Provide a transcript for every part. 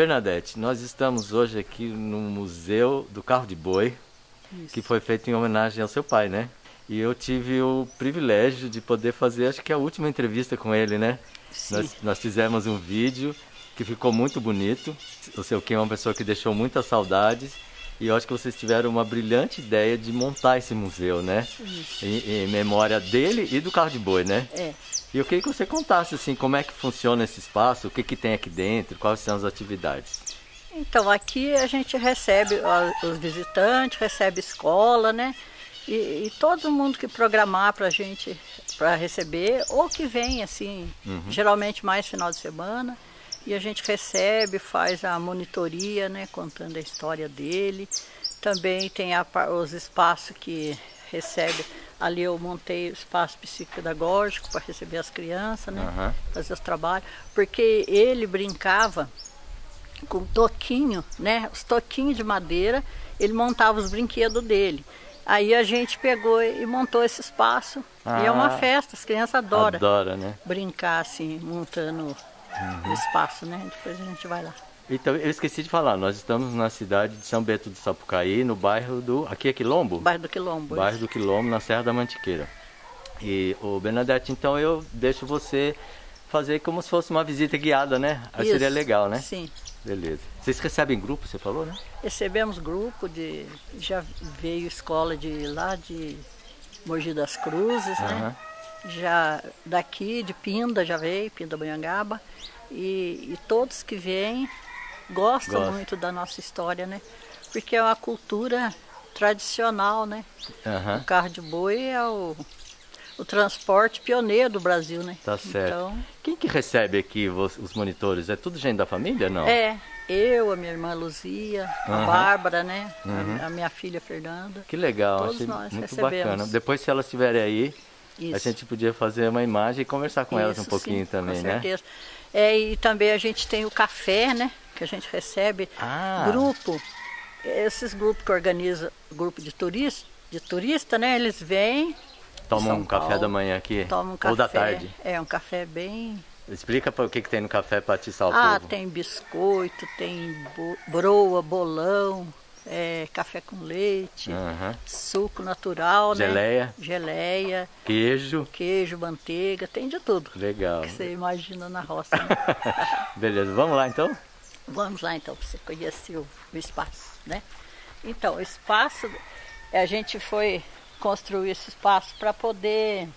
Bernadette, nós estamos hoje aqui no Museu do Carro de Boi, Isso. que foi feito em homenagem ao seu pai, né? E eu tive o privilégio de poder fazer, acho que a última entrevista com ele, né? Sim. Nós, nós fizemos um vídeo que ficou muito bonito. O seu Kim é uma pessoa que deixou muitas saudades. E eu acho que vocês tiveram uma brilhante ideia de montar esse museu, né? Em, em memória dele e do carro de boi, né? É. E eu queria que você contasse assim como é que funciona esse espaço, o que, que tem aqui dentro, quais são as atividades. Então, aqui a gente recebe os visitantes, recebe escola, né? E, e todo mundo que programar para a gente para receber, ou que vem assim, geralmente mais final de semana, e a gente recebe, faz a monitoria, né? Contando a história dele. Também tem a os espaços que recebe. Ali eu montei o espaço psicopedagógico para receber as crianças, né? Aham. Fazer os trabalhos. Porque ele brincava com toquinho, né? Os toquinhos de madeira, ele montava os brinquedos dele. Aí a gente pegou e montou esse espaço. E é uma Ah. festa, as crianças adoram Adora, né? brincar assim, montando o espaço, né? Depois a gente vai lá. Então, eu esqueci de falar, nós estamos na cidade de São Bento do Sapucaí, no bairro do. Aqui é Quilombo? Bairro do Quilombo. Bairro do Quilombo, na Serra da Mantiqueira. E, o Bernadette, então eu deixo você fazer como se fosse uma visita guiada, né? Aí seria Isso. legal, né? Sim. Beleza. Vocês recebem grupo, você falou, né? Recebemos grupo de. Já veio escola de lá de Mogi das Cruzes, né? Já daqui de Pinda já veio, Pinda Banhangaba. E, e todos que vêm gostam Gosta. muito da nossa história, né? Porque é uma cultura tradicional, né? Aham. O carro de boi é o, o transporte pioneiro do Brasil, né? Tá certo. Então, Quem que recebe aqui os, os monitores? É tudo gente da família, não? é, eu, a minha irmã Luzia, a Aham. Bárbara, né? A- Uhum. A, minha filha Fernanda. Que legal, Todos achei nós muito recebemos. bacana. Depois, se elas estiverem aí, a Isso. gente podia fazer uma imagem e conversar com elas um Isso, pouquinho sim, também, com né? certeza. É, e também a gente tem o café, né? Que a gente recebe Ah. grupo. Esses grupos que organizam grupo de turista, de turista, né? Eles vêm, Toma São um café Paulo, da manhã aqui. tomam um café. Ou da tarde. É, um café bem. Explica o que, que tem no café para atiçar o Ah, povo. tem biscoito, tem broa, bolão, é, café com leite, Aham. suco natural, né? Geleia. Geleia, Queijo. queijo, manteiga, tem de tudo. Legal. Que você imagina na roça. Né? Beleza, vamos lá então? Vamos lá então, para você conhecer o, o espaço, né? Então, o espaço, a gente foi construir esse espaço para poder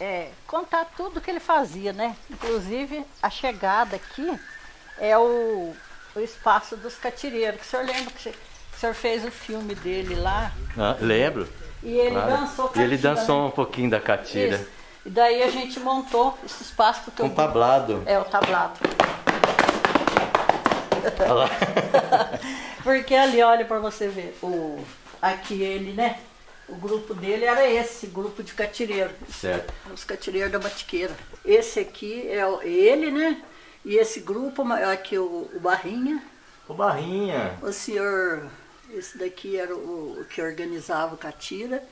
é, contar tudo que ele fazia, né? Inclusive, a chegada aqui é o, o espaço dos catireiros, o senhor lembra que, o senhor fez o filme dele lá, Ah, lembro. e ele Claro. dançou E ele catira, dançou né? um pouquinho da catira. Isso. E daí a gente montou esse espaço porque Com o- tablado. É, o tablado. Olha lá. Porque ali, olha para você ver, o, aqui ele, né? O grupo dele era esse, grupo de catireiro. Certo. Os catireiros da Batiqueira. Esse aqui é ele, né? E esse grupo, ma- aqui o, o Barrinha. O Barrinha. O senhor, esse daqui era o, o que organizava o Catira.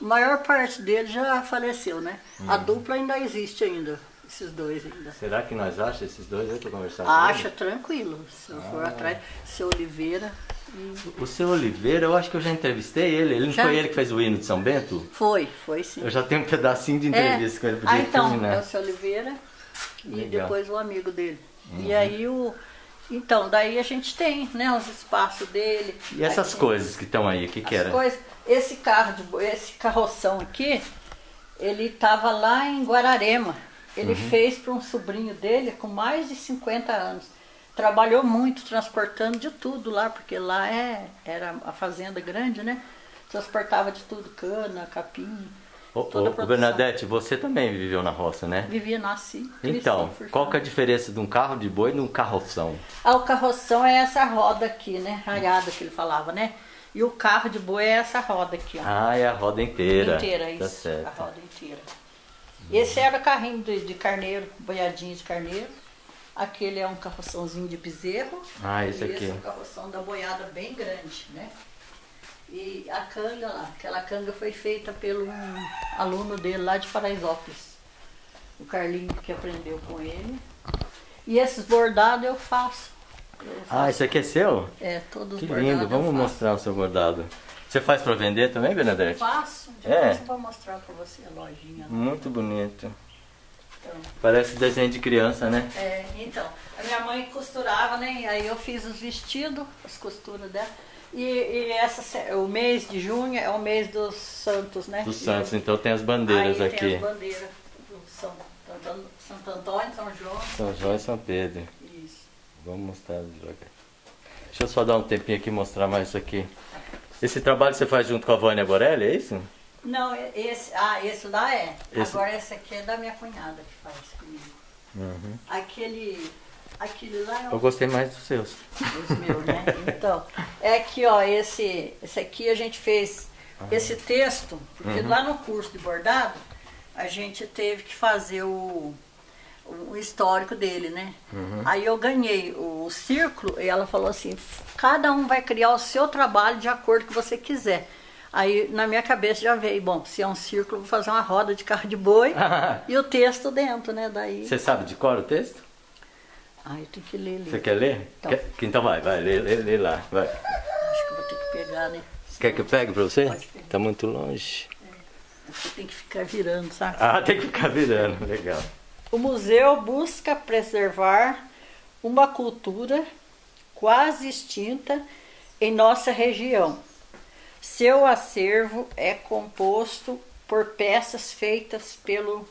A maior parte dele já faleceu, né? A Uhum. dupla ainda existe ainda, esses dois ainda. Será que nós achamos esses dois aí pra conversar Acha com tranquilo, se eu Ah. for atrás, seu Oliveira. O seu Oliveira, eu acho que eu já entrevistei ele. Ele não Já? foi ele que fez o hino de São Bento? Foi, foi sim. Eu já tenho um pedacinho de entrevista com ele. Ah, então, terminar. é o seu Oliveira Legal. Uhum. depois o amigo dele. E aí o. Então, daí a gente tem, né, os espaços dele. E essas Aí, coisas que estão aí, o que, que era? coisas. Esse carro, de, esse carroção aqui, ele estava lá em Guararema. Ele Uhum. fez para um sobrinho dele com mais de 50 anos. Trabalhou muito transportando de tudo lá, porque lá é, era a fazenda grande, né? Transportava de tudo, cana, capim. Ô, a ô. Bernadette, você também viveu na roça, né? Vivia, nasci. Então, qual que é a diferença de um carro de boi e de um carroção? Ah, o carroção é essa roda aqui, né? Raiada que ele falava, né? E o carro de boi é essa roda aqui, ó. Ah, é a roda inteira. inteira, Tá isso. A certo. roda inteira. Esse era carrinho de, de carneiro, boiadinho de carneiro. Aquele é um carroçãozinho de bezerro. Ah, esse aqui. Esse é um carroção da boiada bem grande, né? E a canga lá, aquela canga foi feita pelo um aluno dele lá de Paraisópolis. o Carlinho que aprendeu com ele. E esses bordados eu faço. Eu faço. Ah, isso aqui é seu? É, todos Que lindo, eu vamos faço. mostrar o seu bordado. Você faz para vender também, Bernadette? Faço, É? eu vou mostrar pra você a lojinha. lá. Muito bonito. Então, Parece desenho de criança, né? é, então, a minha mãe costurava, né? Aí eu fiz os vestidos, as costuras dela. E, e essa, o mês de junho é o mês dos santos, né? Dos Santos, então tem as bandeiras aí aqui. Tem as bandeiras do São, Santo, Antônio, São João. São João e São Pedro. Isso. Vamos mostrar. Deixa eu só dar um tempinho aqui e mostrar mais isso aqui. Esse trabalho você faz junto com a Vânia Borelli, é isso? Não, esse, ah, esse lá é. Esse- Agora esse aqui é da minha cunhada que faz comigo. Uhum. Aquele, aquele lá é Eu o gostei mais dos seus. Os meus, né? Então, é aqui, ó, esse, esse aqui a gente fez esse texto, porque lá no curso de bordado a gente teve que fazer o, o histórico dele, né? Aí eu ganhei o, círculo e ela falou assim, cada um vai criar o seu trabalho de acordo com que você quiser. Aí na minha cabeça já veio, bom, se é um círculo, vou fazer uma roda de carro de boi e o texto dentro, né? Daí. Você sabe de cor o texto? Ai, eu tenho que ler, Você ler. quer ler? Então. Quer- Então vai, vai, lê, lê, lê lá. Vai. Acho que eu vou ter que pegar, né? Quer que eu pegue pra você? Pode pegar. Tá muito longe. Você tem que ficar virando, sabe? Ah, tem que ficar virando, legal. O museu busca preservar uma cultura quase extinta em nossa região. Seu acervo é composto por peças feitas pelo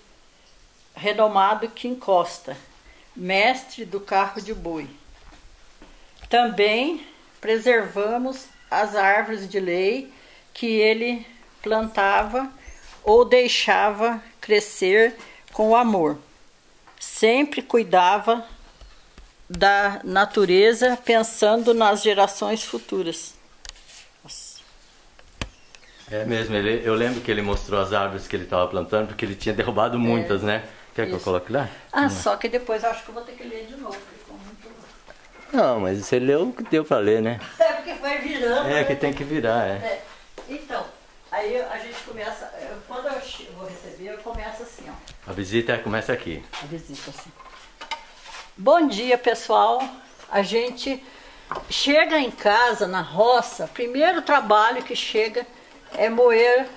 renomado Kim Costa, mestre do carro de boi. Também preservamos as árvores de lei que ele plantava ou deixava crescer com amor. Sempre cuidava da natureza pensando nas gerações futuras. Nossa. É mesmo, ele, eu lembro que ele mostrou as árvores que ele estava plantando, porque ele tinha derrubado muitas, né? Quer que eu Isso. coloque lá? Ah, só que depois acho que eu vou ter que ler de novo. Muito... Não, mas você leu o que deu pra ler, né? É porque vai virando. É né? que tem que virar, é. É. Então, aí a gente começa. Quando eu vou receber, eu começo assim, ó. A visita começa aqui. A visita assim. Bom dia, pessoal. A gente chega em casa, na roça, primeiro trabalho que chega é moer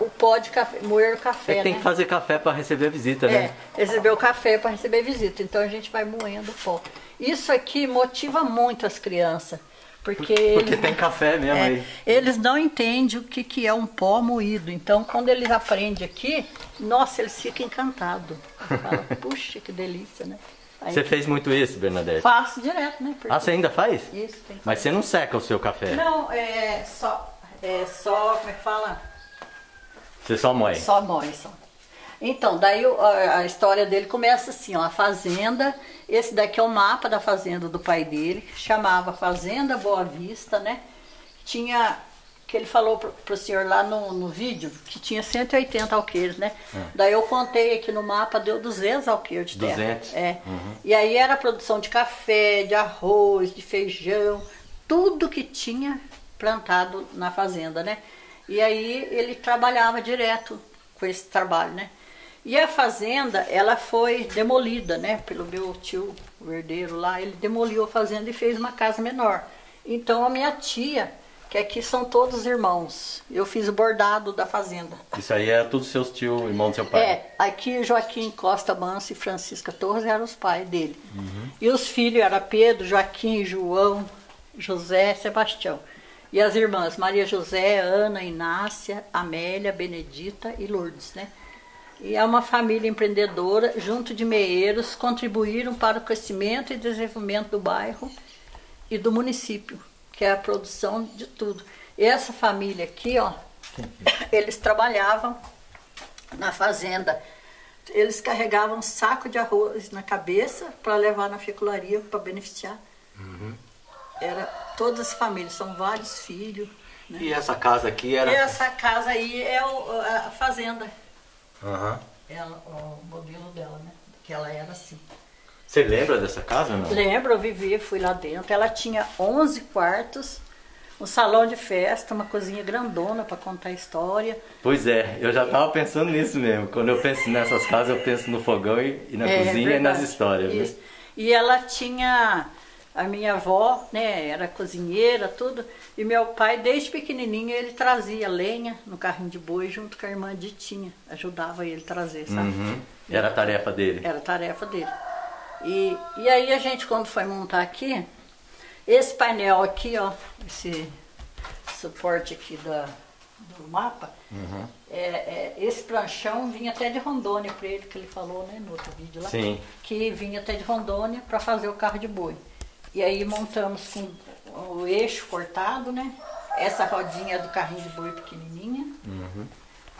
o pó de café, moer o É café, que tem né? que fazer café pra receber a visita, É, né? receber o café para receber visita. Então a gente vai moendo o pó. Isso aqui motiva muito as crianças, porque, Porque eles, tem café mesmo é, aí. eles não entendem o que, que é um pó moído. Então quando eles aprendem aqui, nossa, eles ficam encantados. Fala, Puxa, que delícia, né? Aí Você fez muito isso, Bernadette? faço direto, né? Porque Ah, você ainda faz? Isso, tem que Mas você não seca o seu café? Não, é só, é só, como é que fala? Você só moe? Só mói, só. Então, daí o- a, história dele começa assim, ó, a fazenda, esse daqui é o mapa da fazenda do pai dele, chamava Fazenda Boa Vista, né? Tinha, que ele falou pro, pro senhor lá no, no vídeo, que tinha 180 alqueires, né? Daí eu contei aqui no mapa, deu 200 alqueires de terra. 200? É. E aí era a produção de café, de arroz, de feijão, tudo que tinha plantado na fazenda, né? E aí ele trabalhava direto com esse trabalho, né? E a fazenda, ela foi demolida, né? Pelo meu tio, o herdeiro lá, ele demoliu a fazenda e fez uma casa menor. Então a minha tia, que aqui são todos irmãos, eu fiz o bordado da fazenda. Isso aí é tudo seus tios, irmão do seu pai. É, aqui Joaquim Costa Manso e Francisca Torres eram os pais dele. E os filhos eram Pedro, Joaquim, João, José, Sebastião. E as irmãs Maria José, Ana, Inácia, Amélia, Benedita e Lourdes, né? E é uma família empreendedora, junto de meeiros, contribuíram para o crescimento e desenvolvimento do bairro e do município, que é a produção de tudo. Essa família aqui, ó, eles trabalhavam na fazenda. Eles carregavam um saco de arroz na cabeça para levar na fecularia para beneficiar. Era todas as famílias, são vários filhos. Né? E essa casa aqui era. E essa casa aí é o- a fazenda. Aham. Ela, o modelo dela, né? Que ela era assim. Você lembra dessa casa não? Lembro, eu vivi, fui lá dentro. Ela tinha 11 quartos, um salão de festa, uma cozinha grandona para contar história. Pois é, eu já estava pensando nisso mesmo. Quando eu penso nessas casas, eu penso no fogão e, e na É, cozinha verdade. e nas histórias. né? E ela tinha a minha avó, né, era cozinheira, tudo. E meu pai, desde pequenininho, ele trazia lenha no carrinho de boi junto com a irmã Ditinha. Ajudava ele a trazer, sabe? Uhum. Era a tarefa dele. Era tarefa dele. E, e aí a gente, quando foi montar aqui, esse painel aqui, ó, esse suporte aqui da, do mapa, Uhum. é, é, esse planchão vinha até de Rondônia para ele, que ele falou né, no outro vídeo lá, Sim. que vinha até de Rondônia para fazer o carro de boi. E aí montamos com o eixo cortado, né? Essa rodinha é do carrinho de boi pequenininha. Uhum.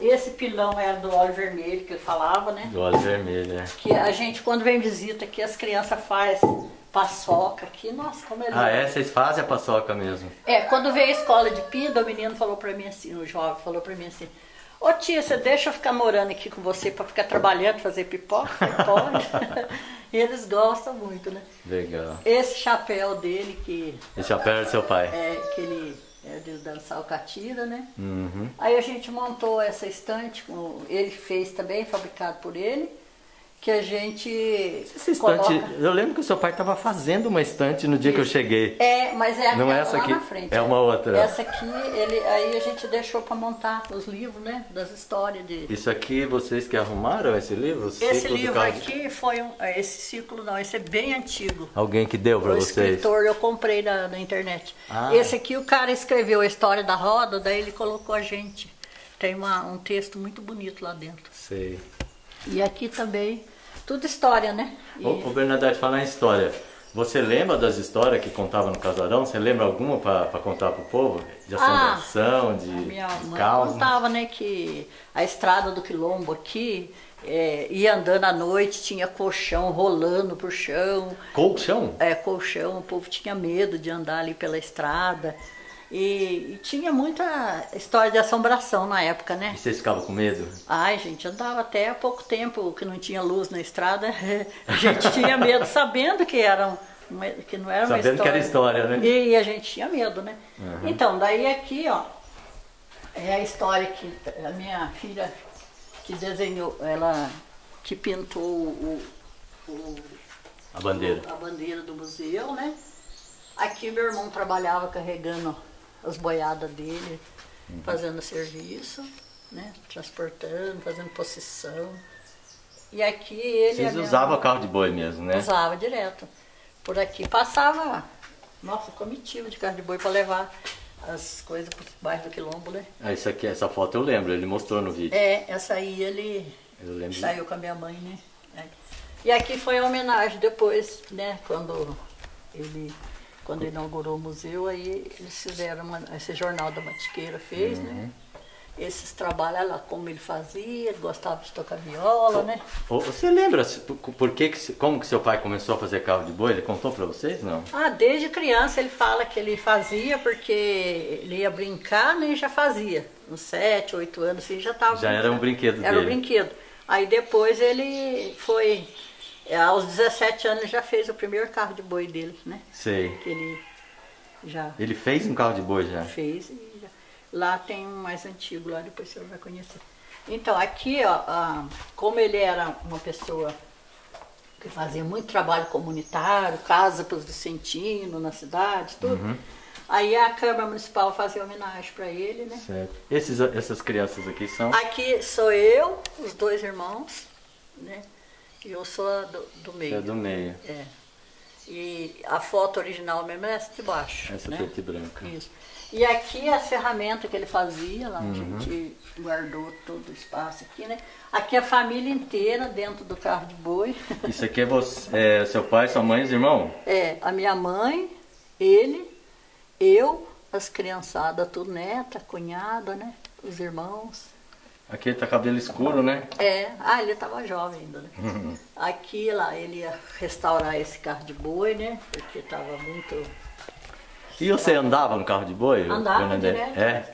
Esse pilão era do óleo vermelho que ele falava, né? Do óleo vermelho, é. Que a gente, quando vem visita aqui, as crianças fazem paçoca aqui. Nossa, como ele Ah, é? Vocês fazem a paçoca mesmo? É, quando veio a escola de pinda, o menino falou pra mim assim, o jovem falou pra mim assim, ô tia, você deixa eu ficar morando aqui com você pra ficar trabalhando, fazer pipoca? Pode. e eles gostam muito, né? Legal. Esse chapéu dele, que, Esse chapéu era do seu pai? é, que ele é de dançar o catira, né? Uhum. Aí a gente montou essa estante, com, ele fez também, fabricado por ele, que a gente Essa estante, coloca- eu lembro que o seu pai estava fazendo uma estante no dia que eu cheguei. É, mas é Não é essa lá aqui? na frente. É uma outra. Essa aqui, ele, aí a gente deixou para montar os livros, né? Das histórias de. Isso aqui, vocês que arrumaram esse livro? Esse livro aqui foi um. é, Esse ciclo não, esse é bem antigo. Alguém que deu para vocês? escritor eu comprei na, na internet. Ah. Esse aqui o cara escreveu a história da roda, daí ele colocou a gente. Tem uma, um texto muito bonito lá dentro. Sei. E aqui também, tudo história, né? E- Ô, Bernadette, falar em história. Você lembra das histórias que contava no casarão? Você lembra alguma para contar pro povo? De Ah, assombração, de, Minha de mãe caos? contava, né, que a estrada do Quilombo aqui é, ia andando à noite, tinha colchão rolando pro chão, Colchão? é, colchão, o povo tinha medo de andar ali pela estrada. E, e tinha muita história de assombração na época, né? E vocês ficavam com medo? Ai, gente, andava até há pouco tempo que não tinha luz na estrada. A gente tinha medo, sabendo que era um- que não era uma Sabendo história. que era história, né? E a gente tinha medo, né? Então, daí aqui, ó, é a história que a minha filha que desenhou, ela que pintou o, o- A bandeira. a bandeira do museu, né? Aqui meu irmão trabalhava carregando as boiadas dele, Uhum. fazendo serviço, né? Transportando, fazendo possessão. E aqui ele. Vocês usavam carro de boi mesmo, né? Usava direto. Por aqui passava, nossa, comitiva de carro de boi para levar as coisas para baixo do quilombo, né? Ah, isso aqui, essa foto eu lembro, ele mostrou no vídeo. É, essa aí ele saiu com a minha mãe, né? E aqui foi a homenagem depois, né? Quando ele, quando inaugurou o museu, aí eles fizeram uma, esse jornal da Matiqueira fez, Uhum. né? Esses trabalhos lá, como ele fazia, ele gostava de tocar viola, né? Você lembra por, que, como que seu pai começou a fazer carro de boi? Ele contou pra vocês, não? Ah, desde criança ele fala que ele fazia porque ele ia brincar, né? e Já fazia. Uns sete, oito anos, assim, já estava. Já era um brinquedo Era um dele. brinquedo. Aí depois ele foi. É, Aos 17 anos já fez o primeiro carro de boi dele, né? Sei. Que ele já Ele fez um carro de boi já. fez. E já- Lá tem um mais antigo, lá depois você vai conhecer. Então, aqui, ó, como ele era uma pessoa que fazia muito trabalho comunitário, casa para os vicentinos na cidade, tudo. Uhum. Aí a Câmara Municipal fazia homenagem para ele, né? Certo. Esses, essas crianças aqui são. Aqui sou eu, os dois irmãos, né? Eu sou a do, do meio. É do meio. É. E a foto original mesmo é essa de baixo. Essa né? preta e branca. Isso. E aqui a ferramenta que ele fazia, lá Uhum. a gente guardou todo o espaço aqui, né? Aqui a família inteira dentro do carro de boi. Isso aqui é, você, é seu pai, sua mãe e os irmãos? É, a minha mãe, ele, eu, as criançadas, tudo neta, cunhada, né? Os irmãos. Aqui ele tá cabelo escuro, né? É, ah, ele estava jovem ainda, né? Uhum. Aqui lá ele ia restaurar esse carro de boi, né? Porque estava muito. E você andava no carro de boi? Andava direto. É?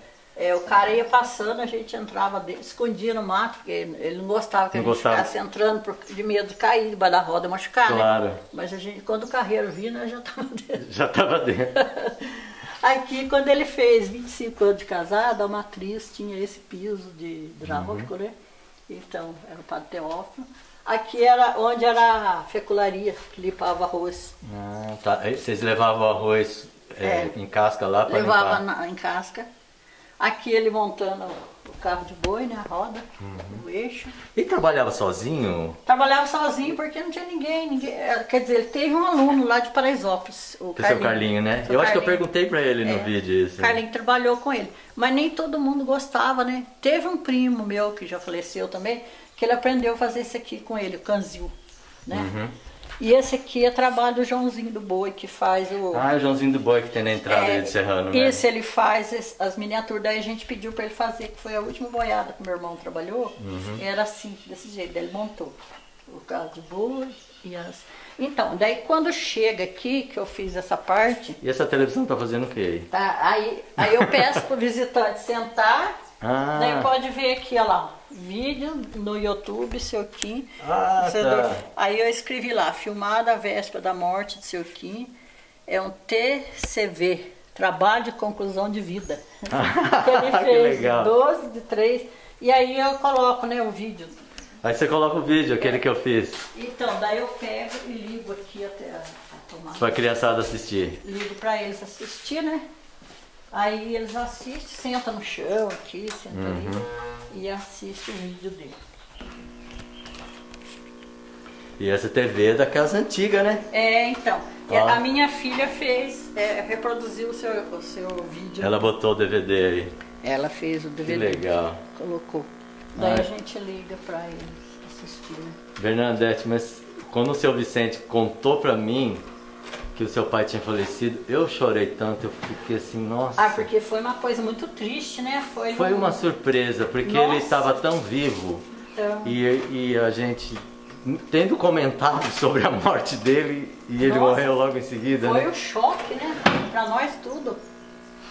É, o cara ia passando, a gente entrava dentro, escondia no mato, porque ele não gostava que Não a gente gostava. ficasse entrando por- de medo de cair debaixo da roda machucar, Claro. né? Mas a gente, quando o carreiro vinha, já estava dentro. Já tava dentro. Aqui, quando ele fez 25 anos de casado, a matriz tinha esse piso de hidráulico, né? Então, era o Padre Teófilo. Aqui era onde era a fecularia, que limpava arroz. Ah, tá. Vocês levavam arroz é, É. em casca lá para Levava limpar? na- em casca. Aqui ele montando o carro de boi, né? A roda, Uhum. o eixo. E trabalhava sozinho? Trabalhava sozinho porque não tinha ninguém, ninguém. eh, Quer dizer, ele teve um aluno lá de Paraisópolis, o Que é o seu Carlinho, né? Eu acho que eu Carlinho. perguntei para ele no É. vídeo isso. Carlinho trabalhou com ele. Mas nem todo mundo gostava, né? Teve um primo meu que já faleceu também, que ele aprendeu a fazer esse aqui com ele, o canzil, né? Uhum. E esse aqui é trabalho do Joãozinho do Boi, que faz o... Ah, é o Joãozinho do Boi que tem na entrada É, de Serrano, né? Isso, ele faz as miniaturas. Daí a gente pediu para ele fazer, que foi a última boiada que meu irmão trabalhou. Uhum. Era assim, desse jeito. Daí ele montou o carro do boi e as... Então, daí quando chega aqui, que eu fiz essa parte, E essa televisão tá fazendo o quê? tá, aí, aí eu peço pro visitante sentar, Ah, daí pode ver aqui, olha lá, vídeo no YouTube, seu Kim. Ah, tá. Aí eu escrevi lá, filmada a véspera da morte de seu Kim, é um TCV, Trabalho de Conclusão de Vida. que ele Que fez, legal. 12 de 3, e aí eu coloco né, o vídeo. Aí você coloca o vídeo, aquele que eu fiz, Então, daí eu pego e ligo aqui até a, a tomada. pra criançada assistir. ligo para eles assistir, né? Aí eles assistem, senta no chão aqui, senta Uhum. ali e assiste o vídeo dele. E essa TV é da casa antiga, né? É, então. Ó. A minha filha fez, é, reproduziu o seu, o seu vídeo. Ela botou o DVD aí. Ela fez o Que DVD. legal. Colocou. Daí Ah. a gente liga para eles assistirem. Bernadette, mas quando o seu Vicente contou pra mim que o seu pai tinha falecido, eu chorei tanto, eu fiquei assim, nossa. Ah, porque foi uma coisa muito triste, né? Foi, Foi uma surpresa, porque Nossa. ele estava tão vivo Então, e, e a gente tendo comentado sobre a morte dele e ele Nossa. morreu logo em seguida, foi né? um choque, né? Pra nós tudo.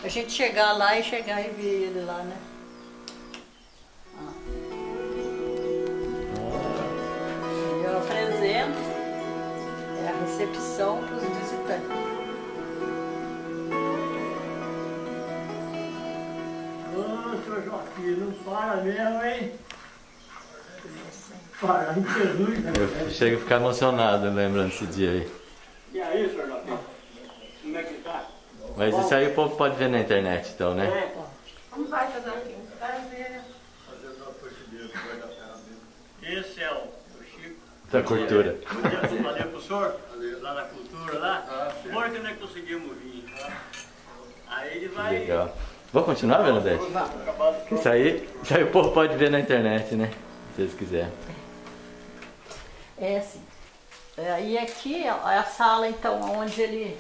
A gente chegar lá e chegar e ver ele lá, né? E eu apresento recepção para os visitantes. Ô, seu Joaquim, não para mesmo, hein? Para, em Jesus, né? Eu chego a ficar emocionado lembrando esse dia aí. E aí, seu Joaquim? Como é que tá? Mas isso aí o povo pode ver na internet então, né? É, Como vai, seu Joaquim? Prazer. esse é o, o Chico. Da cultura. Um dia eu falei pro senhor, lá na cultura, lá, por que não conseguimos vir? Aí ele vai... Legal. Vou continuar, Bernadette? Isso aí, isso aí o povo pode ver na internet, né? Se eles quiserem. É assim. É, e aqui é a sala, então, onde ele.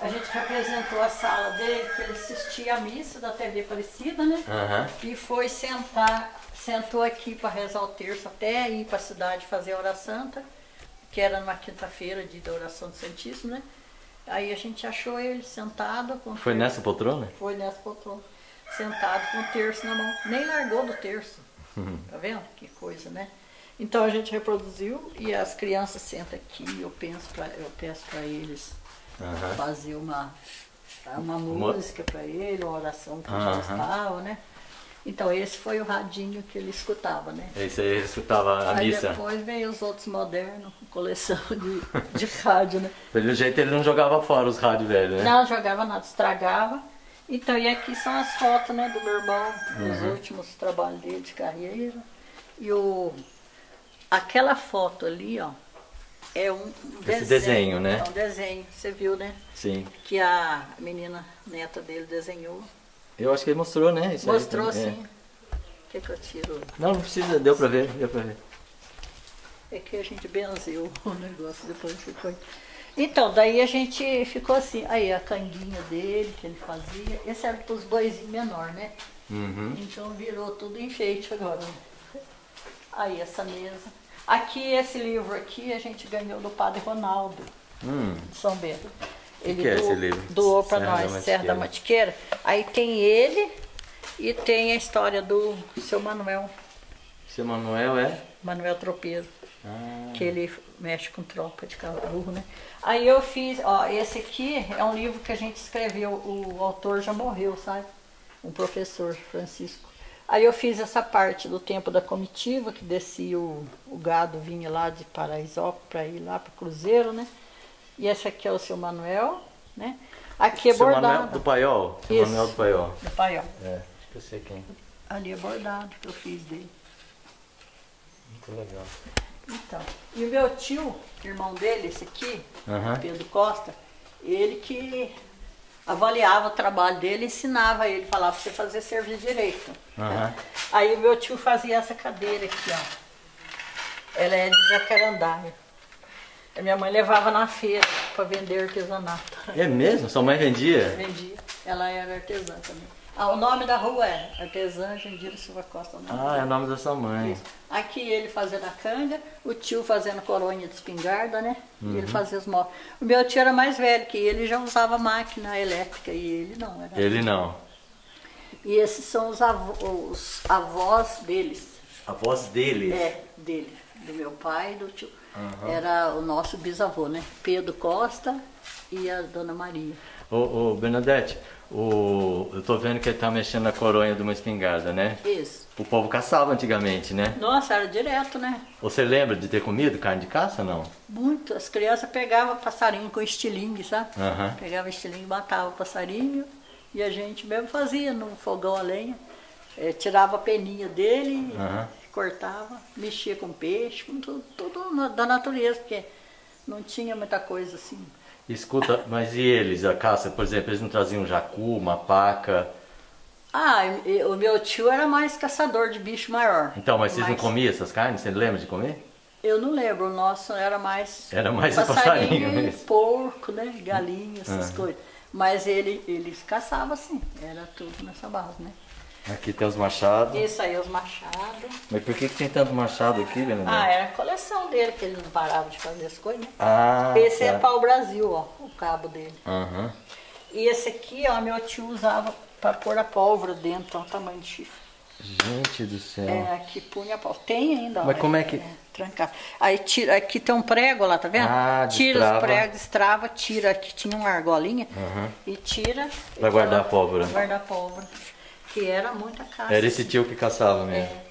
A gente representou a sala dele, que ele assistia a missa da TV Aparecida, né? Aham. E foi sentar, sentou aqui para rezar o terço até ir para a cidade fazer a hora santa, que era numa quinta-feira de da oração do Santíssimo, né? Aí a gente achou ele sentado com Foi terço- nessa poltrona? Foi nessa poltrona, sentado com o terço na mão. Nem largou do terço. Uhum. Tá vendo? Que coisa, né? Então a gente reproduziu e as crianças sentam aqui, eu penso pra, eu peço para eles Aham. fazer uma, uma música para ele, uma oração que Aham. eles gostavam, né? Então esse foi o radinho que ele escutava, né? Esse aí ele escutava a Aí missa. depois veio os outros modernos, coleção de, de rádio, né? Pelo jeito ele não jogava fora os rádios velhos, né? Não jogava nada, estragava. Então, e aqui são as fotos né, do meu irmão, dos Uhum. últimos trabalhos dele de carreira. E o, aquela foto ali, ó, é um Esse desenho, né? É um desenho, você viu, né? Sim. Que a menina neta dele desenhou. Eu acho que ele mostrou, né? Mostrou é. assim. O que, que eu tiro? Não, não precisa, deu pra ver, deu pra ver. É que a gente benzeu o negócio depois ficou. Então, daí a gente ficou assim, aí a canguinha dele que ele fazia, esse era para os boizinhos menor, né? Uhum. Então virou tudo enfeite agora. Aí essa mesa. Aqui, esse livro aqui, a gente ganhou do padre Ronaldo, Hum. de São Bento. Ele que é doou- esse livro? doou para Serra da nós, Serra da. Mantiqueira. Aí tem ele e tem a história do seu Manuel, Seu Manuel é? Manuel Tropeiro. Que ele mexe com tropa de cavalo, né? Aí eu fiz, ó, esse aqui é um livro que a gente escreveu, o autor já morreu, sabe? Um professor, Francisco. Aí eu fiz essa parte do tempo da comitiva, que descia o, o gado, vinha lá de Paraisópolis para ir lá para o Cruzeiro, né? E esse aqui é o seu Manuel, né? Aqui é Seu bordado. Manuel do Paiol. Seu Isso. Manuel do Paiol. Do paiol. É, acho que eu sei quem. Ali é bordado que eu fiz dele. Muito legal. Então, e o meu tio, irmão dele, esse aqui, Aham. Pedro Costa, ele que avaliava o trabalho dele, ensinava ele, falava pra você fazer serviço direito. Aham. Aí o meu tio fazia essa cadeira aqui, ó. Ela é de jacarandá. A minha mãe levava na feira para vender artesanato. É mesmo? Sua mãe vendia? Vendia. Ela era artesã também. Ah, o nome da rua é Artesã Jandira Silva Costa. o nome Ah, é o nome da sua mãe. isso. Aqui ele fazendo a canga, o tio fazendo coronha de espingarda, né? E ele fazia os móveis. O meu tio era mais velho que ele, já usava máquina elétrica e ele não. Era... Ele não. E esses são os, avô- os avós deles. A voz dele. É, dele, do meu pai e do tio. Era o nosso bisavô, né? Pedro Costa e a dona Maria. Ô, ô, Bernadette, o... eu tô vendo que ele tá mexendo na coronha de uma espingarda, né? Isso. O povo caçava antigamente, né? Nossa, era direto, né? Você lembra de ter comido carne de caça, não? Muito. As crianças pegavam passarinho com estilingue, sabe? Aham. Pegava estilingue, matava o passarinho e a gente mesmo fazia no fogão a lenha. Eh, tirava a peninha dele, Aham. cortava, mexia com peixe, com tudo, tudo da natureza, porque não tinha muita coisa assim. Escuta, mas e eles, a caça, por exemplo, eles não traziam um jacu, uma paca? Ah, o meu tio era mais caçador de bicho maior. Então, mas vocês não comiam essas carnes? Você lembra de comer? Eu não lembro, o nosso era mais. Era mais passarinho e mesmo. porco, né? Galinha, essas Aham. coisas. Mas ele, eles caçavam assim, era tudo nessa base, né? Aqui tem os machados. Isso aí, os machados. Mas por que, que tem tanto machado aqui, Bernadette? Ah, era a coleção dele, que ele não parava de fazer as coisas, né? Ah, Esse é tá. pau-brasil, ó, o cabo dele. Aham. E esse aqui, ó, meu tio usava para pôr a pólvora dentro, ó, o tamanho de chifre. Gente do céu. É, aqui punha a pólvora. Tem ainda, ó. Mas como é que- trancado. Aí tira, aqui tem um prego lá, tá vendo? Ah, tira destrava. os pregos, destrava, tira, aqui tinha uma argolinha e tira. Pra e guardar a pólvora. Pra guardar a pólvora. Que era muita caça. Era esse tio que caçava mesmo. É.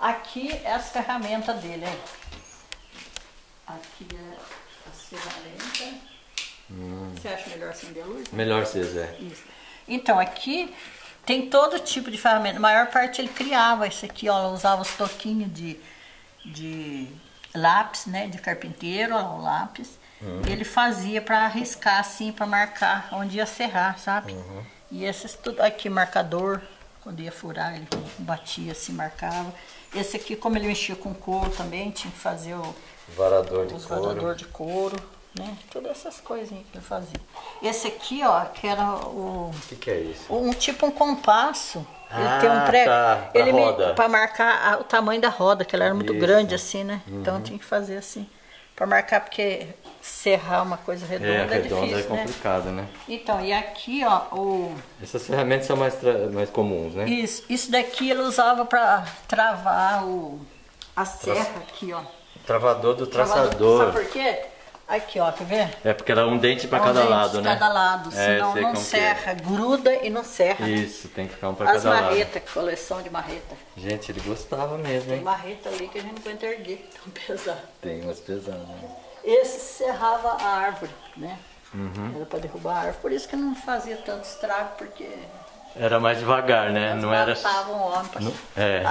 Aqui é as ferramentas dele, hein? Aqui é as ferramentas. Hum. Você acha melhor acender a luz? Melhor ser, Zé. Isso. Então, aqui tem todo tipo de ferramenta. A maior parte ele criava isso aqui, ó. Usava os toquinhos de, de lápis, né? De carpinteiro, ó, o lápis. E ele fazia para arriscar assim, para marcar onde ia serrar, sabe? E esses tudo aqui, marcador, quando ia furar, ele batia assim, marcava. Esse aqui, como ele mexia com couro também, tinha que fazer o, Varador de couro. varador de couro, né? Todas essas coisinhas que ele fazia. Esse aqui, ó, que era o O que, que é isso? um tipo um compasso. Ele Ah, tem um prego. tá, pra ele me- roda. pra marcar a- o tamanho da roda, que ela era muito Isso. grande assim, né? Então tinha que fazer assim. Pra marcar, porque serrar uma coisa redonda É, é, redonda difícil, é né? complicado, né? Então, e aqui, ó, o, Essas ferramentas são mais, mais comuns, né? isso, isso daqui ele usava pra travar o, a serra aqui, ó. Travador do Travador. traçador. Sabe por quê? Aqui, ó, quer ver? É porque era um dente pra Um cada dente lado, né? cada lado, É, senão não é. serra, gruda e não serra. Isso, tem que ficar um pra As cada lado. marretas, coleção de marreta. Gente, ele gostava mesmo, Tem hein? marreta ali que a gente não aguenta erguer, tão pesado. Tem umas pesadas. né? Esse serrava a árvore, né? Uhum. Era para derrubar a árvore, por isso que não fazia tanto estrago, porque Era mais devagar, né? elas Não era. matavam o homem. pra- Não- É.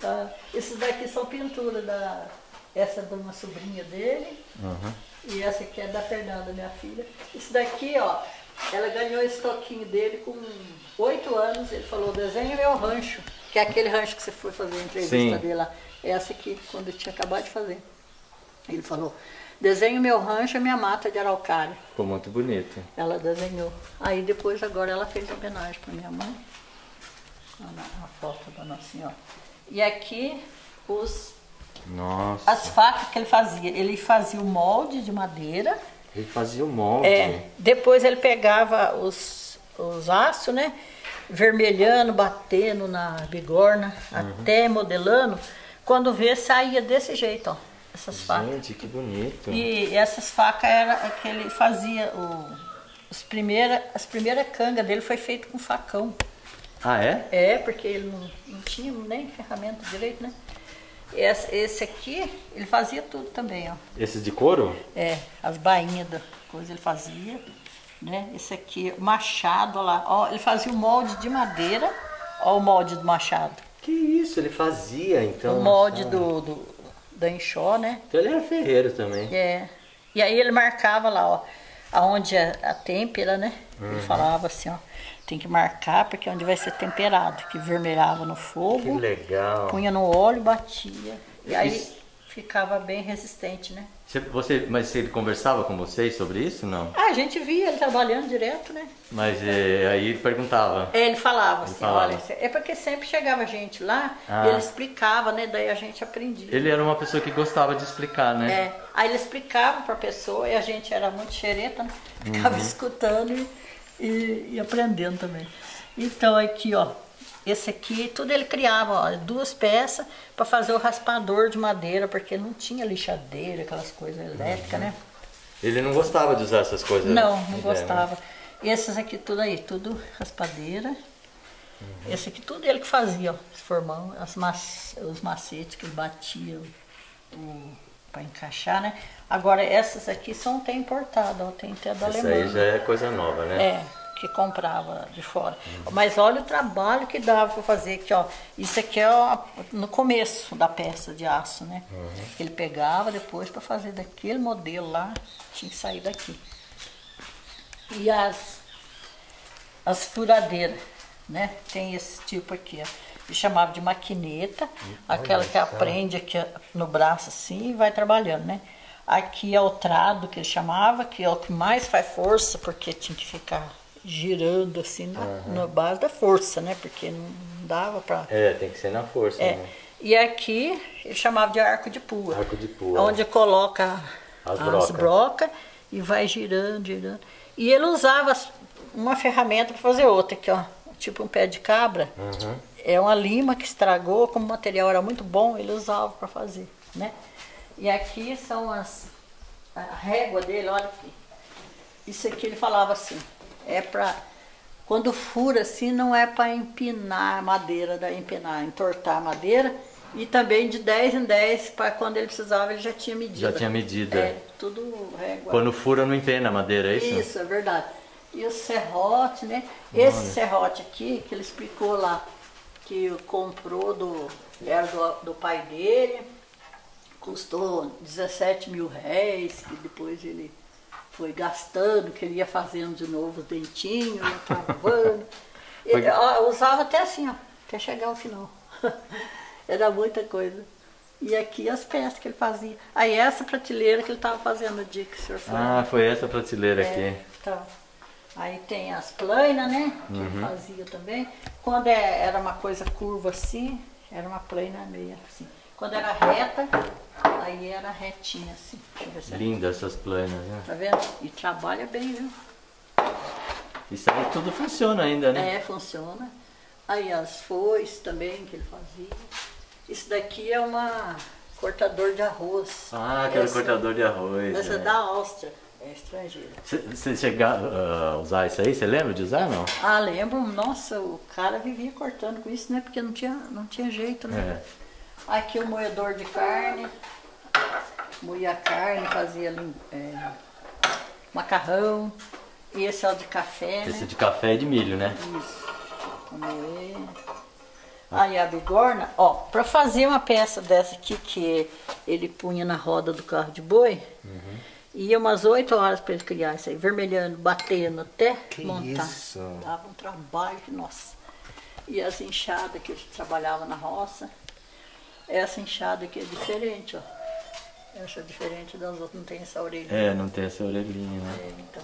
Tá? Esses daqui são pinturas da. Essa é de uma sobrinha dele. Uhum. E essa aqui é da Fernanda, minha filha. Isso daqui, ó, ela ganhou esse toquinho dele com oito anos. Ele falou, desenho meu rancho, que é aquele rancho que você foi fazer a entrevista Sim. dele lá. Essa aqui, quando eu tinha acabado de fazer. Ele falou, desenho meu rancho e minha mata de araucária. Ficou muito bonito. Ela desenhou. Aí depois agora ela fez homenagem para minha mãe. Olha lá, a foto da Nossa Senhora. E aqui os, Nossa. as facas que ele fazia. Ele fazia o molde de madeira. Ele fazia o molde. É, depois ele pegava os, os aços, né? Vermelhando, batendo na bigorna, até modelando, Quando vê, saía desse jeito, ó. Essas facas. Gente, que bonito. E essas facas era que ele fazia o, os primeira, as primeiras cangas dele foi feito com facão. Ah, é? É, porque ele não, não tinha nem ferramenta direito, né? Esse, esse aqui, ele fazia tudo também, ó. Esses de couro? É, as bainhas da coisa ele fazia, né? Esse aqui, o machado, ó lá, ó, ele fazia o molde de madeira, ó o molde do machado. Que isso, ele fazia então. o molde do, do, da enxó, né? Então ele era ferreiro também. É. E aí ele marcava lá, ó, aonde é a têmpera, né? Uhum. Ele falava assim, ó, tem que marcar porque é onde vai ser temperado, que vermelhava no Que fogo, legal. punha no óleo, batia. E aí Isso- ficava bem resistente, né? Você, você- mas ele conversava com vocês sobre isso? Não. Ah, a gente via ele trabalhando direto, né? Mas é, aí ele perguntava. É, Ele falava assim, falava. olha, é porque sempre chegava gente lá Ah. e ele explicava, né? Daí a gente aprendia. Ele era uma pessoa que gostava de explicar, né? É, aí ele explicava para a pessoa e a gente era muito xereta, né? ficava Uhum. escutando e, e- e aprendendo também. Então aqui, ó, esse aqui, tudo ele criava, ó, duas peças para fazer o raspador de madeira, porque não tinha lixadeira, aquelas coisas elétricas, né? Ele não gostava de usar essas coisas. Não, né? não gostava. E esses aqui tudo aí, tudo raspadeira. Uhum. Esse aqui tudo ele que fazia, ó, formão, as mac- os macetes que ele batia para encaixar, né? Agora essas aqui são tem importada, ó, tem até da Isso Alemanha. aí já é coisa nova, né? É, que comprava de fora. Mas olha o trabalho que dava para fazer aqui, ó. Isso aqui é ó, no começo da peça de aço, né? Ele pegava depois para fazer daquele modelo lá, tinha que sair daqui. E as, as furadeiras, né? Tem esse tipo aqui, ó. Ele chamava de maquineta, aquela que aprende aqui no braço assim e vai trabalhando, né? Aqui é o trado que ele chamava, que é o que mais faz força, porque tinha que ficar girando assim na, na base da força, né? Porque não dava para. É, tem que ser na força, É. né? E aqui ele chamava de arco de pua. Arco de pua. Onde coloca As as, brocas. brocas e vai girando, girando. E ele usava uma ferramenta para fazer outra, aqui, ó. Tipo um pé de cabra. Uhum. É uma lima que estragou, como o material era muito bom, ele usava para fazer, né? E aqui são as a régua dele, olha aqui. Isso aqui ele falava assim, é para quando fura assim não é para empinar a madeira, da empinar, entortar a madeira e também de 10 em 10 para quando ele precisava ele já tinha medida. Já tinha medida. É, tudo régua. Quando fura não empena a madeira, é isso? Isso, é verdade. E o serrote, né? Esse serrote aqui, que ele explicou lá, que comprou do. Era do, do pai dele, custou 17 mil réis, que depois ele foi gastando, que ele ia fazendo de novo os dentinhos, ia travando. Ele, ó, usava até assim, ó, até chegar ao final. Era muita coisa. E aqui as peças que ele fazia. Aí essa prateleira que ele estava fazendo o dia que o senhor foi. Ah, foi essa prateleira É, aqui. tá. Aí tem as plainas, né? Que Uhum. ele fazia também. Quando é- era uma coisa curva assim, era uma plaina meia assim. Quando era reta, aí era retinha assim. É- Linda essas planas, né? Tá vendo? E trabalha bem, viu? Isso aí tudo funciona ainda, né? É, funciona. Aí as foices também que ele fazia. Isso daqui é uma cortador de arroz. Ah, aquele Essa- cortador de arroz. Essa é né? da Áustria, é estrangeira. Você chegar a usar isso aí? Você lembra de usar, não? Ah, lembro, nossa, o cara vivia cortando com isso, né? Porque não tinha, não tinha jeito, né? É. Aqui o moedor de carne, moía a carne, fazia é, macarrão. E esse é o de café, Esse né? de café e de milho, né? Isso. moer. Aí a bigorna, ó, pra fazer uma peça dessa aqui que ele punha na roda do carro de boi, Uhum. ia umas oito horas para ele criar isso aí, vermelhando, batendo até Que montar. isso? Dava um trabalho que, nossa. E as enxadas que ele trabalhava na roça, essa enxada aqui é diferente, ó. Essa é diferente das outras, não tem essa orelha. É, não tem essa orelhinha, né? É, então.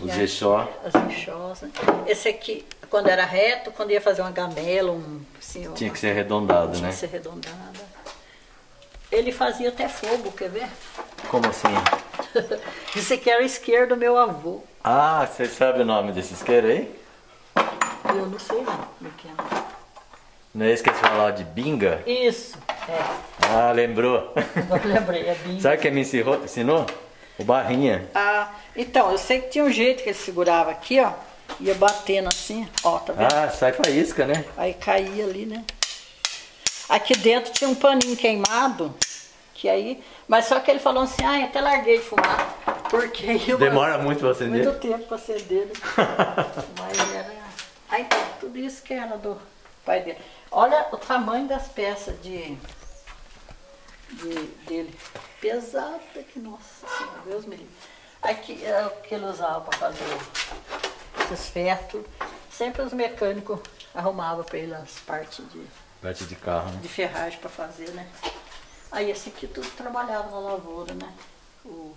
O E aí, Zexó. As enxós, né? Esse aqui, quando era reto, quando ia fazer uma gamela, um, assim, Tinha que ser arredondado, tinha né? que ser arredondada. Ele fazia até fogo, quer ver? Como assim? Esse aqui era o isqueiro do meu avô. Ah, você sabe o nome desse isqueiro aí? Eu não sei não, como é que é. Não é que eles falavam de binga? Isso, é. Ah, lembrou. Não lembrei, é binga. Sabe quem me ensinou? ensinou? O Barrinha. Ah, então, eu sei que tinha um jeito que ele segurava aqui, ó. Ia batendo assim, ó, tá vendo? Ah, sai faísca, né? Aí caía ali, né? Aqui dentro tinha um paninho queimado, que aí. Mas só que ele falou assim, ah, até larguei de fumar. Porque eu- Demora muito pra acender. muito tempo pra acender. né? Mas era. Aí tudo isso que era do pai dele. Olha o tamanho das peças de, de- dele. Pesada que, nossa senhora, Deus me livre. Aqui é o que ele usava para fazer esses ferros. Sempre os mecânicos arrumavam para ele as partes de, Parte de carro, né? de ferragem para fazer, né? Aí esse aqui tudo trabalhava na lavoura, né? O-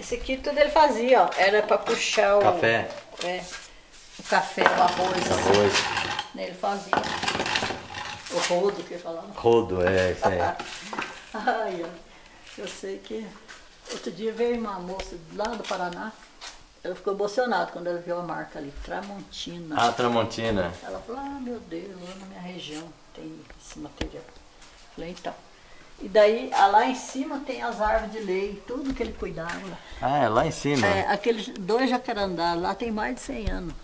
Esse aqui tudo ele fazia, ó. Era para puxar o. Café. É. O café, o arroz, assim, Arroz. né? Ele fazia. O rodo que ele falava. Rodo, é isso aí. Ai. Eu sei que outro dia veio uma moça lá do Paraná. Ela ficou emocionada quando ela viu a marca ali, Tramontina. Ah, Tramontina. Ela falou, ah meu Deus, lá na minha região tem esse material. Falei, então. E daí, ah, lá em cima tem as árvores de lei, tudo que ele cuidava. Ah, é lá em cima. É, aqueles dois jacarandá, lá tem mais de 100 anos.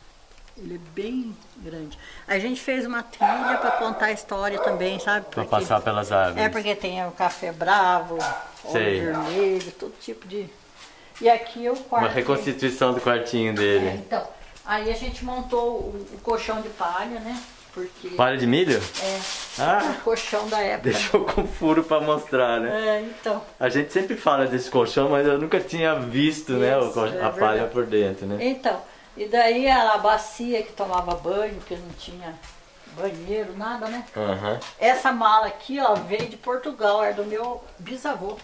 Ele é bem grande. A gente fez uma trilha para contar a história também, sabe? Porque- passar pelas árvores. É porque tem o café bravo, Sei. óleo vermelho, todo tipo de. E aqui é o quarto. Uma reconstituição do quartinho É, dele. então, aí a gente montou o, o colchão de palha, né? Porque Palha de milho? é Ah, o colchão da época. deixou com furo pra mostrar, né? É, então. A gente sempre fala desse colchão, mas eu nunca tinha visto, né, o Isso, col- é a palha por dentro, né? Então, e daí a bacia que tomava banho, porque não tinha banheiro, nada, né? Aham, Essa mala aqui, ó, veio de Portugal, é do meu bisavô.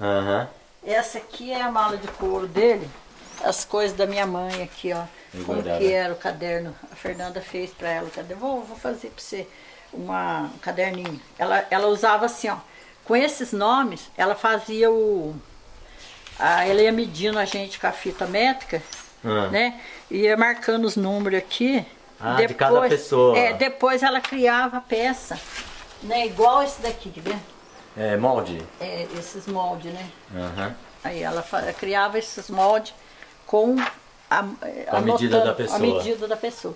aham. Essa aqui é a mala de couro dele. As coisas da minha mãe aqui, ó. Como que era o caderno. A Fernanda fez pra ela o caderno. Vou, vou fazer pra você uma, um caderninho. Ela, ela usava assim, ó. Com esses nomes, ela fazia o. A, ela ia medindo a gente com a fita métrica, Ah. né? Ia marcando os números aqui. Ah, de cada pessoa. É, depois ela criava a peça. Né? Igual esse daqui, quer ver? É, molde? É, esses moldes, né? Aham. Aí ela criava esses moldes com a, a medida da pessoa. A medida da pessoa.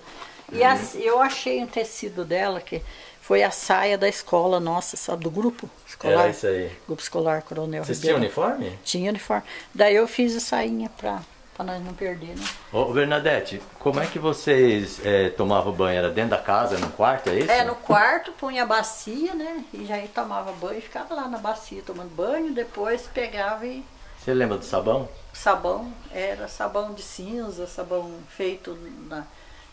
E as- eu achei um tecido dela que foi a saia da escola nossa, sabe, do grupo escolar. Era isso aí. Grupo escolar Coronel Vocês tinham Ribeiro. uniforme? Tinha uniforme. Daí eu fiz a sainha pra, pra nós não perder, né? Ô, Bernadette, como é que vocês é, tomavam banho? Era dentro da casa, no quarto, é isso? É, no quarto punha a bacia, né? E já aí tomava banho, ficava lá na bacia tomando banho, depois pegava e Você lembra do sabão? sabão era sabão de cinza, sabão feito na,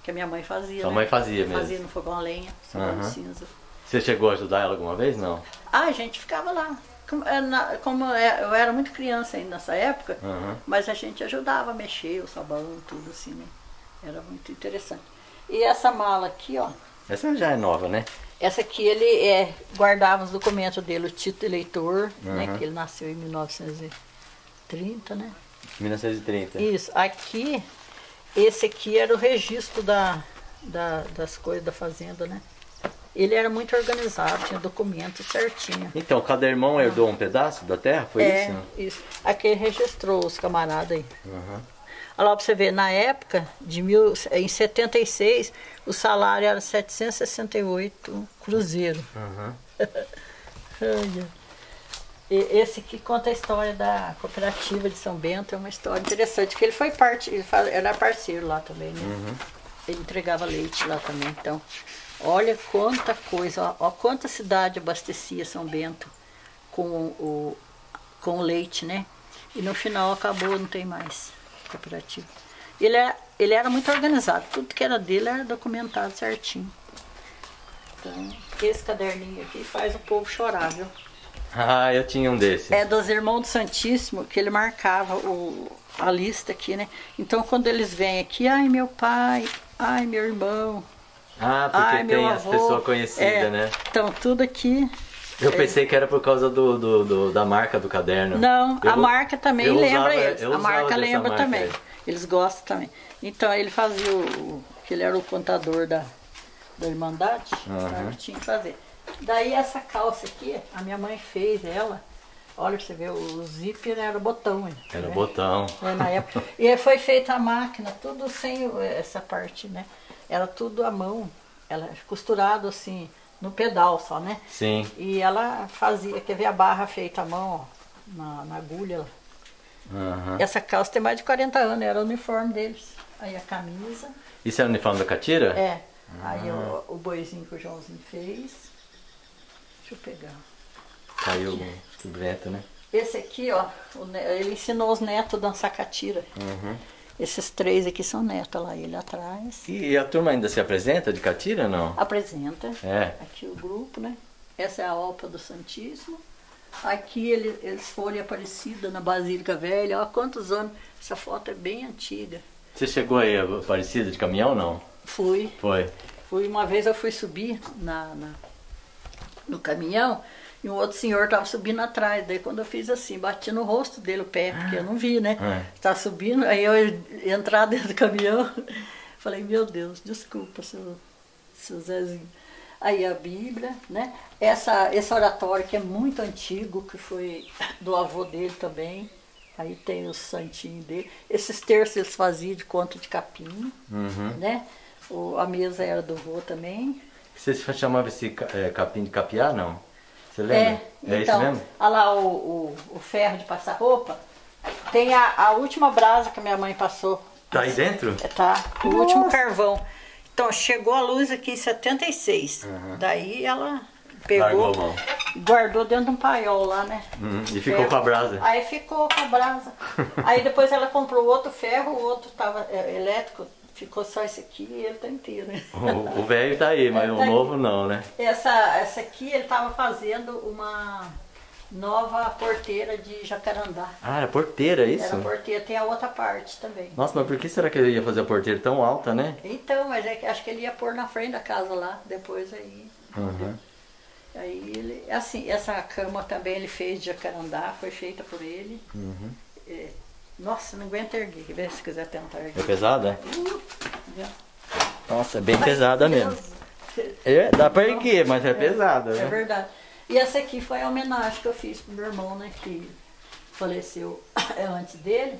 que a minha mãe fazia. Sua né? mãe fazia mesmo. Fazia no fogão a lenha, sabão Aham. de cinza. Você chegou a ajudar ela alguma vez? Não. Ah, a gente ficava lá. Como, é, é, eu era muito criança ainda nessa época, Aham. mas a gente ajudava a mexer o sabão, tudo assim, né? Era muito interessante. E essa mala aqui, ó, Essa já é nova, né? essa aqui ele é, guardava os documentos dele, o título eleitor, né? Aham. Que ele nasceu em 1930, né? 1930. Isso, aqui, esse aqui era o registro da, da- das coisas da fazenda, né? Ele era muito organizado, tinha documento certinho. Então, cada irmão herdou um pedaço da terra? Foi é, isso? isso. Aqui ele registrou os camaradas aí. Aham. Olha lá pra você ver, na época, de mil, em 76, o salário era 768 cruzeiro. E esse que conta a história da cooperativa de São Bento é uma história interessante, que ele foi parte, ele era parceiro lá também, né? Ele entregava leite lá também, então. Olha quanta coisa, ó, ó quanta cidade abastecia São Bento com o, com o leite, né? E no final acabou, não tem mais cooperativa. Ele, é, ele era muito organizado, tudo que era dele era documentado certinho. Então, esse caderninho aqui faz o povo chorar, viu? Ah, eu tinha um desse. É dos irmãos do Santíssimo que ele marcava o, a lista aqui, né? Então quando eles vêm aqui, ai meu pai, ai meu irmão, Ah, porque ai tem as avô. pessoas conhecidas, É, né? Então tudo aqui. Eu pensei que era por causa do, do- do- da marca do caderno. Não, Eu- a marca também lembra usava- eles. A marca lembra marca também. aí. Eles gostam também. Então ele fazia o. ele era o contador da, da Irmandade, eu tinha que fazer. Daí essa calça aqui, a minha mãe fez ela. Olha, você vê, o zíper era botão. ainda, Era né? botão. É, na época. E aí foi feita a máquina, tudo sem essa parte, né? Era tudo à mão. Ela costurado assim, no pedal só, né? Sim. E ela fazia, quer ver a barra feita à mão, ó, na, na agulha. Aham. Essa calça tem mais de 40 anos, era o uniforme deles. Aí a camisa, Isso é o uniforme da Catira? é. Aí o, o boizinho que o Joãozinho fez. Deixa eu pegar. Caiu o vento, né? Esse aqui, ó, ele ensinou os netos a dançar catira. Uhum. Esses três aqui são netos, lá ele atrás. E, a turma ainda se apresenta de Catira, não? Apresenta. É. Aqui o grupo, né? Essa é a Alpa do Santíssimo. Aqui ele- eles foram Aparecida, na Basílica Velha. Olha quantos anos. Essa foto é bem antiga. Você chegou aí Aparecida de caminhão, não? Fui. Foi. Fui uma vez eu fui subir na, na- no caminhão e um outro senhor estava subindo atrás. Daí quando eu fiz assim, bati no rosto dele o pé, porque eu não vi, né? É. Tá subindo, aí eu entrar dentro do caminhão, falei, meu Deus, desculpa, seu, seu Zezinho. Aí a Bíblia, né? Essa, esse oratório que é muito antigo, que foi do avô dele também. Aí tem os santinhos dele. Esses terços eles faziam de conto de capim, Uhum. né? O, a mesa era do vô também. Você chamava esse é, capim de capiá, não? Você lembra? É, É então, isso mesmo? olha lá o, o, o ferro de passar roupa. Tem a, a última brasa que a minha mãe passou. Tá aí dentro? É, Tá, o último carvão. Então, chegou a luz aqui em 76. Daí ela pegou, Largou a mão. guardou dentro de um paiol lá, né? Uhum, E ficou Ferro. com a brasa. Aí ficou com a brasa. Aí depois ela comprou outro ferro, o outro estava elétrico, ficou só esse aqui e ele tá inteiro. né? O velho tá aí, mas Tá o aí. novo não, né? Essa, essa aqui ele estava fazendo uma nova porteira de jacarandá. Ah, era porteira, é isso? Era porteira, tem a outra parte também. Nossa, mas por que será que ele ia fazer a porteira tão alta, né? Então, mas é que acho que ele ia pôr na frente da casa lá, depois aí. Uhum. Aí ele. Assim, essa cama também ele fez de jacarandá, foi feita por ele. Uhum. É, nossa, não aguenta erguer, ver se quiser tentar É erguer. pesada? Viu? Nossa, é bem pesada mesmo. É, dá pra erguer, mas é pesada, É né? verdade. E essa aqui foi a homenagem que eu fiz pro meu irmão, né? Que faleceu antes dele.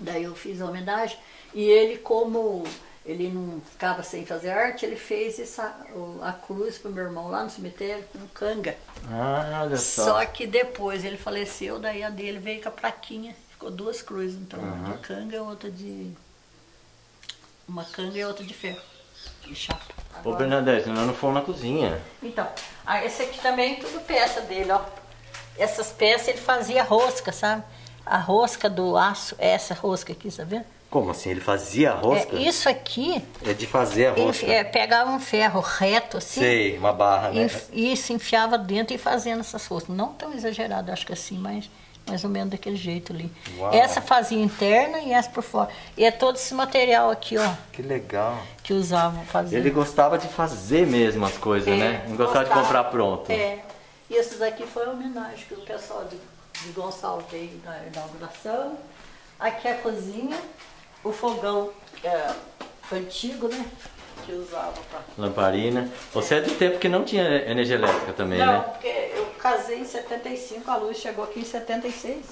Daí eu fiz a homenagem. E ele, como ele não ficava sem fazer arte, ele fez essa, a cruz pro meu irmão lá no cemitério com canga. Ah, olha só. Só que depois ele faleceu, daí a dele veio com a plaquinha. Ficou duas cruzes, então, uma de canga e outra de. Uma canga e outra de ferro. De chapa. Ô Agora- Bernadette, nós não fomos na cozinha. então, ah, esse aqui também tudo peça dele, ó. Essas peças ele fazia rosca, sabe? A rosca do aço, é essa rosca aqui, tá vendo? Como assim? Ele fazia a rosca? É, isso aqui, É de fazer a ele rosca. é, pegava um ferro reto assim, Sei, uma barra, né? enf- e se enfiava dentro e fazendo essas roscas. Não tão exagerado, acho que assim, mas mais ou menos daquele jeito ali. Uau. Essa fazia interna e essa por fora. E é todo esse material aqui, ó, Que legal. que usavam fazer. Ele gostava de fazer mesmo as coisas, É, né? Não gostava de comprar pronto. É. E esses daqui foi a homenagem que o pessoal de, de Gonçalves veio na inauguração. Aqui é a cozinha, o fogão é, antigo, né? Que usava para. Lamparina. Você é do tempo que não tinha energia elétrica também, Não, né? porque eu casei em 75, a luz chegou aqui em 76.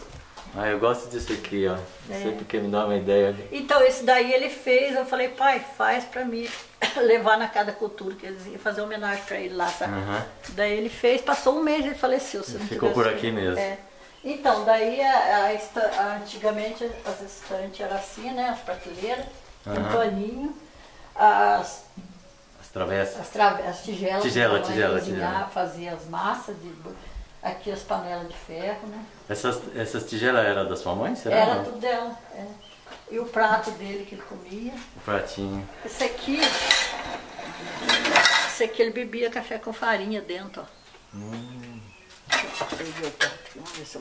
Ah, eu gosto disso aqui, ó. Não É. sei porque me dá uma ideia. de- Então, esse daí ele fez, eu falei, pai, faz pra mim levar na cada cultura, que eles iam fazer homenagem pra ele lá, sabe? Aham. Daí ele fez, passou um mês ele faleceu. Se não Ficou por aqui mesmo. É. Então, daí a, a antigamente as estantes eram assim, né? As prateleiras, um Aham. paninho, as, As travessas. as, trave- as tigelas, Tigela, tigela, cozinhar, tigela. fazia as massas, de, aqui as panelas de ferro, né? Essas, essas tigelas eram da sua mãe, será? Era tudo dela. é. E o prato dele que ele comia. O pratinho. Esse aqui, esse aqui ele bebia café com farinha dentro, ó. Deixa eu pegar o prato aqui, vamos ver se eu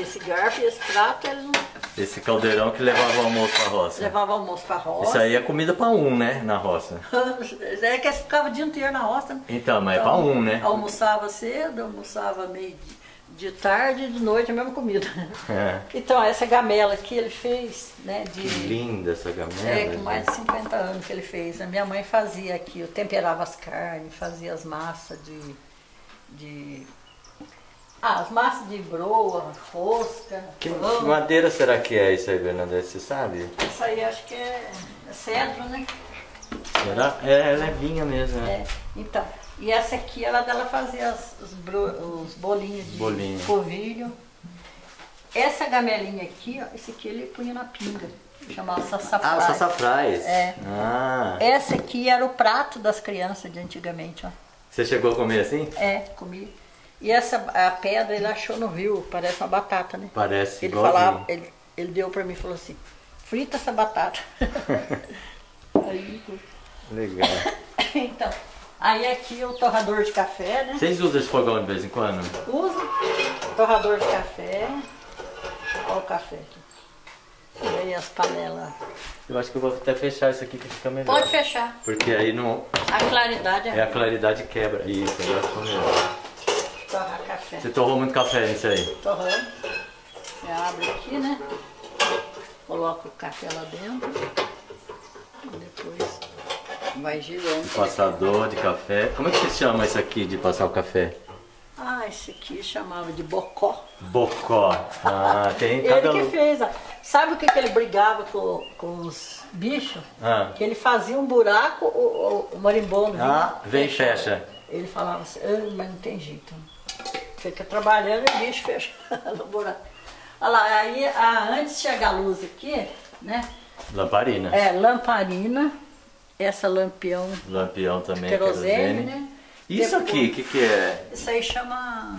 Esse garfo e esse prato, ele não Esse caldeirão que levava o almoço pra roça. levava almoço pra roça. Isso aí é comida pra um, né? Na roça. É que eles ficavam o dia inteiro na roça. né? Então, mas é pra um, né? Almoçava cedo, almoçava meio De tarde e de noite a mesma comida. É. Então, essa gamela aqui ele fez, né? De, Que linda essa gamela. é, com mais de 50 anos que ele fez. A minha mãe fazia aqui, eu temperava as carnes, fazia as massas de. de ah, as massas de broa, rosca. Que madeira será que é isso aí, Bernadette? Você sabe? Isso aí acho que é, é cedro, né? Será? É, é levinha mesmo, né? É, então. E essa aqui era dela fazer as- os, bro- os bolinhos de Bolinho. polvilho. Essa gamelinha aqui, ó, esse aqui ele punha na pinga. Chamava Ah, sassafrás. o sassafrás. É. Ah. Essa aqui era o prato das crianças de antigamente, ó. Você chegou a comer assim? É, comi. E essa a pedra ele achou no rio, parece uma batata, né? Parece Ele igualzinho. falava, ele, ele deu pra mim e falou assim, frita essa batata. aí, Legal. então, aí aqui o torrador de café, né? Vocês usam esse fogão de vez em quando? Usa torrador de café. Olha o café aqui. E aí as panelas. Eu acho que eu vou até fechar isso aqui que fica melhor. Pode fechar. Porque aí não. A claridade É é, a claridade quebra. Isso, agora ficou melhor. Torrar café. Você torrou muito café nisso aí? Torrando. Você abre aqui, né? Coloca o café lá dentro. E depois vai girando. Passador de café. Como é que você chama isso aqui de passar o café? Ah, esse aqui chamava de bocó. Bocó. Ah, tem Ele cada. que fez. ó. Sabe o que, que ele brigava com, com os bichos? Ah. Que ele fazia um buraco, o, o, o marimbondo Ah, vem e fecha. Ele falava assim, "Ah, mas não tem jeito. Fica trabalhando e o bicho fecha no buraco. Olha lá, aí a- antes de chegar a luz aqui, né? Lamparina. É lamparina, essa lampião Lampião também, querosene, querosene. né? Isso Depois- aqui, o que, que é? Isso aí chama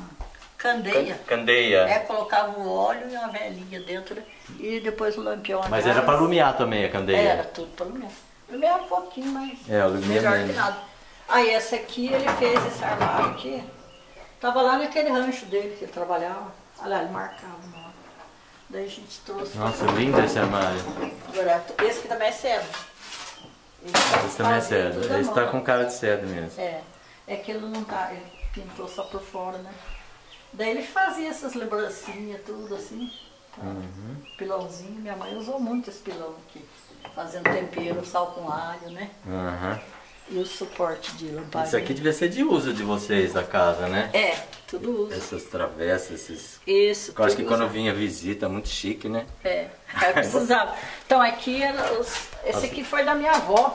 candeia. Candeia. É, colocava o óleo e uma velhinha dentro né? e depois o lampião. Mas era para iluminar também a candeia. Era tudo para iluminar. Iluminar um pouquinho, mas É, melhor menos. que nada. Aí essa aqui, ele fez esse armário aqui. Tava lá naquele rancho dele que ele trabalhava. Olha lá, ele marcava. Daí a gente trouxe. Nossa, lindo esse armário. Agora, esse aqui também é cedro. Ele Esse também é cedo. à Esse tá com cara de cedo mesmo. É, é que ele não tá, ele pintou só por fora, né? Daí ele fazia essas lembrancinhas, tudo assim. tá? Uhum. Pilãozinho, minha mãe usou muito esse pilão aqui. Fazendo tempero, sal com alho, né? Aham. E o suporte de lamparina. Isso aqui devia ser de uso de vocês da casa, né? É, tudo uso. Essas travessas, esses. Isso. Eu acho que quando vinha visita, muito chique, né? É, eu precisava. Então aqui, os- esse aqui foi da minha avó.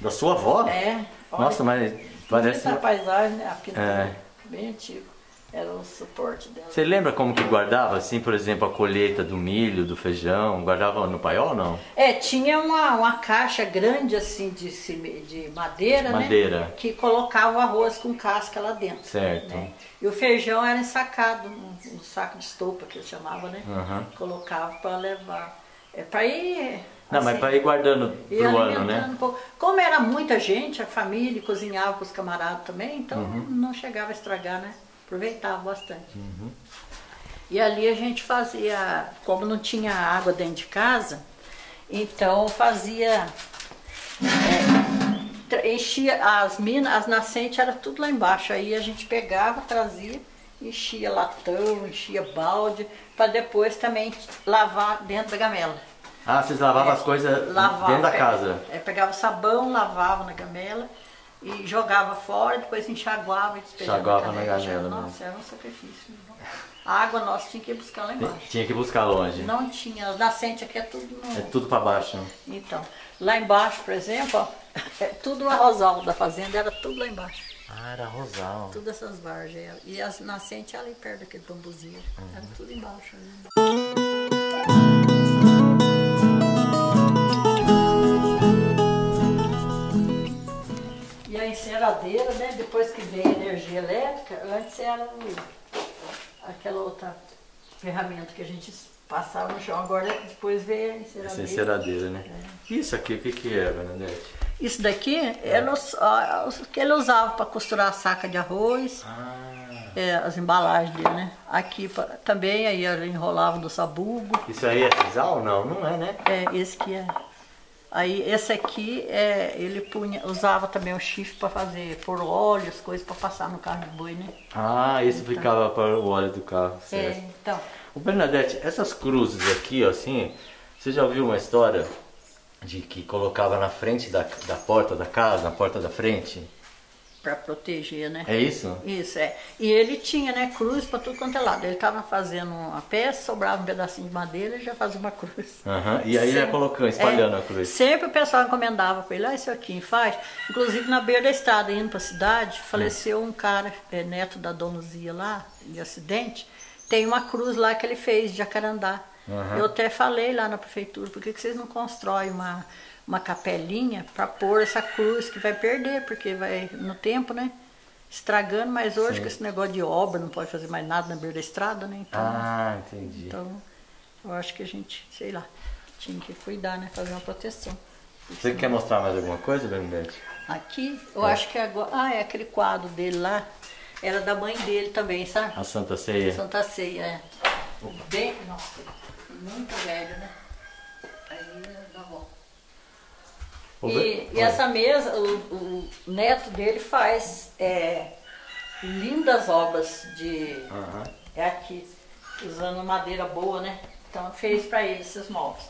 Da sua avó? É. olha, Nossa, mas parece. Essa paisagem, né? A pintura, É. bem antigo. Era o suporte dela. Você lembra como que guardava, assim, por exemplo, a colheita do milho, do feijão? Guardava no paiol ou não? É, tinha uma, uma caixa grande assim de, de madeira, Madeira. né? Que colocava o arroz com casca lá dentro. Certo. né? E o feijão era ensacado, um, um saco de estopa que eles chamavam, né? Aham. Colocava para levar. É para ir. Não, mas assim, para ir guardando pro ano, né? um pouco. Como era muita gente, a família cozinhava para os camaradas também, então Uhum. não chegava a estragar, né? Aproveitava bastante. Uhum. E ali a gente fazia, como não tinha água dentro de casa, então fazia. é, enchia as minas, as nascentes era tudo lá embaixo. Aí a gente pegava, trazia, enchia latão, enchia balde, para depois também lavar dentro da gamela. Ah, vocês lavavam as coisas Lavava, dentro da pe- casa. é, pegava sabão, lavava na gamela e jogava fora, depois enxaguava e despejava Enxaguava na canela. gamela Nossa, era um sacrifício. A água nossa tinha que ir buscar lá embaixo. Tinha que buscar longe. Não tinha, as nascentes aqui é tudo no... É tudo para baixo. né? Então, lá embaixo, por exemplo, ó, é tudo no arrozal da fazenda, era tudo lá embaixo. Ah, era rosal. Todas essas varjas. E as nascentes ali perto daquele bambuzinho. Era tudo embaixo. ali. Enceradeira, né? Depois que veio a energia elétrica, antes era o- aquela outra ferramenta que a gente passava no chão. Agora depois veio a enceradeira. Essa enceradeira, né? Isso aqui, o que que é, Bernadette? Isso daqui os que ele usava para costurar a saca de arroz, Ah, é, as embalagens dele, né? Aqui pra- também aí ele enrolava do sabugo. isso aí é sisal? Não, não é, né? É, esse que é. Aí esse aqui, é, ele punha, usava também o chifre para fazer, por óleo, as coisas para passar no carro de boi, né? Ah, esse ficava para o óleo do carro, É, certo. então, O Bernadette, essas cruzes aqui, ó, assim, você já ouviu uma história de que colocava na frente da, da porta da casa, na porta da frente? Para proteger, né? É isso? Isso, é. E ele tinha, né, cruz para tudo quanto é lado. Ele estava fazendo uma peça, sobrava um pedacinho de madeira e já fazia uma cruz. Aham, E aí Sempre. colocando, espalhando É, a cruz. Sempre o pessoal encomendava para ele, ah, isso aqui faz. Inclusive na beira da estrada, indo para a cidade, faleceu um cara, é, neto da dona Zia lá, de acidente. Tem uma cruz lá que ele fez de jacarandá. Aham. Eu até falei lá na prefeitura, por que, que vocês não constroem uma, uma capelinha para pôr essa cruz que vai perder, porque vai no tempo, né? Estragando, mas hoje Sim. com esse negócio de obra, não pode fazer mais nada na beira da estrada, né? Então, Ah, entendi. então, eu acho que a gente, sei lá, tinha que cuidar, né? Fazer uma proteção. Você quer mostrar mais alguma coisa, Bernadette? Aqui, eu É. acho que agora. Ah, é aquele quadro dele lá. Era da mãe dele também, sabe? A Santa Ceia. Santa Ceia, é. Bem. Nossa, muito velho, né? Aí E, e essa mesa, o, o neto dele faz é, lindas obras de. Aham. É aqui, usando madeira boa, né? Então fez para ele esses móveis.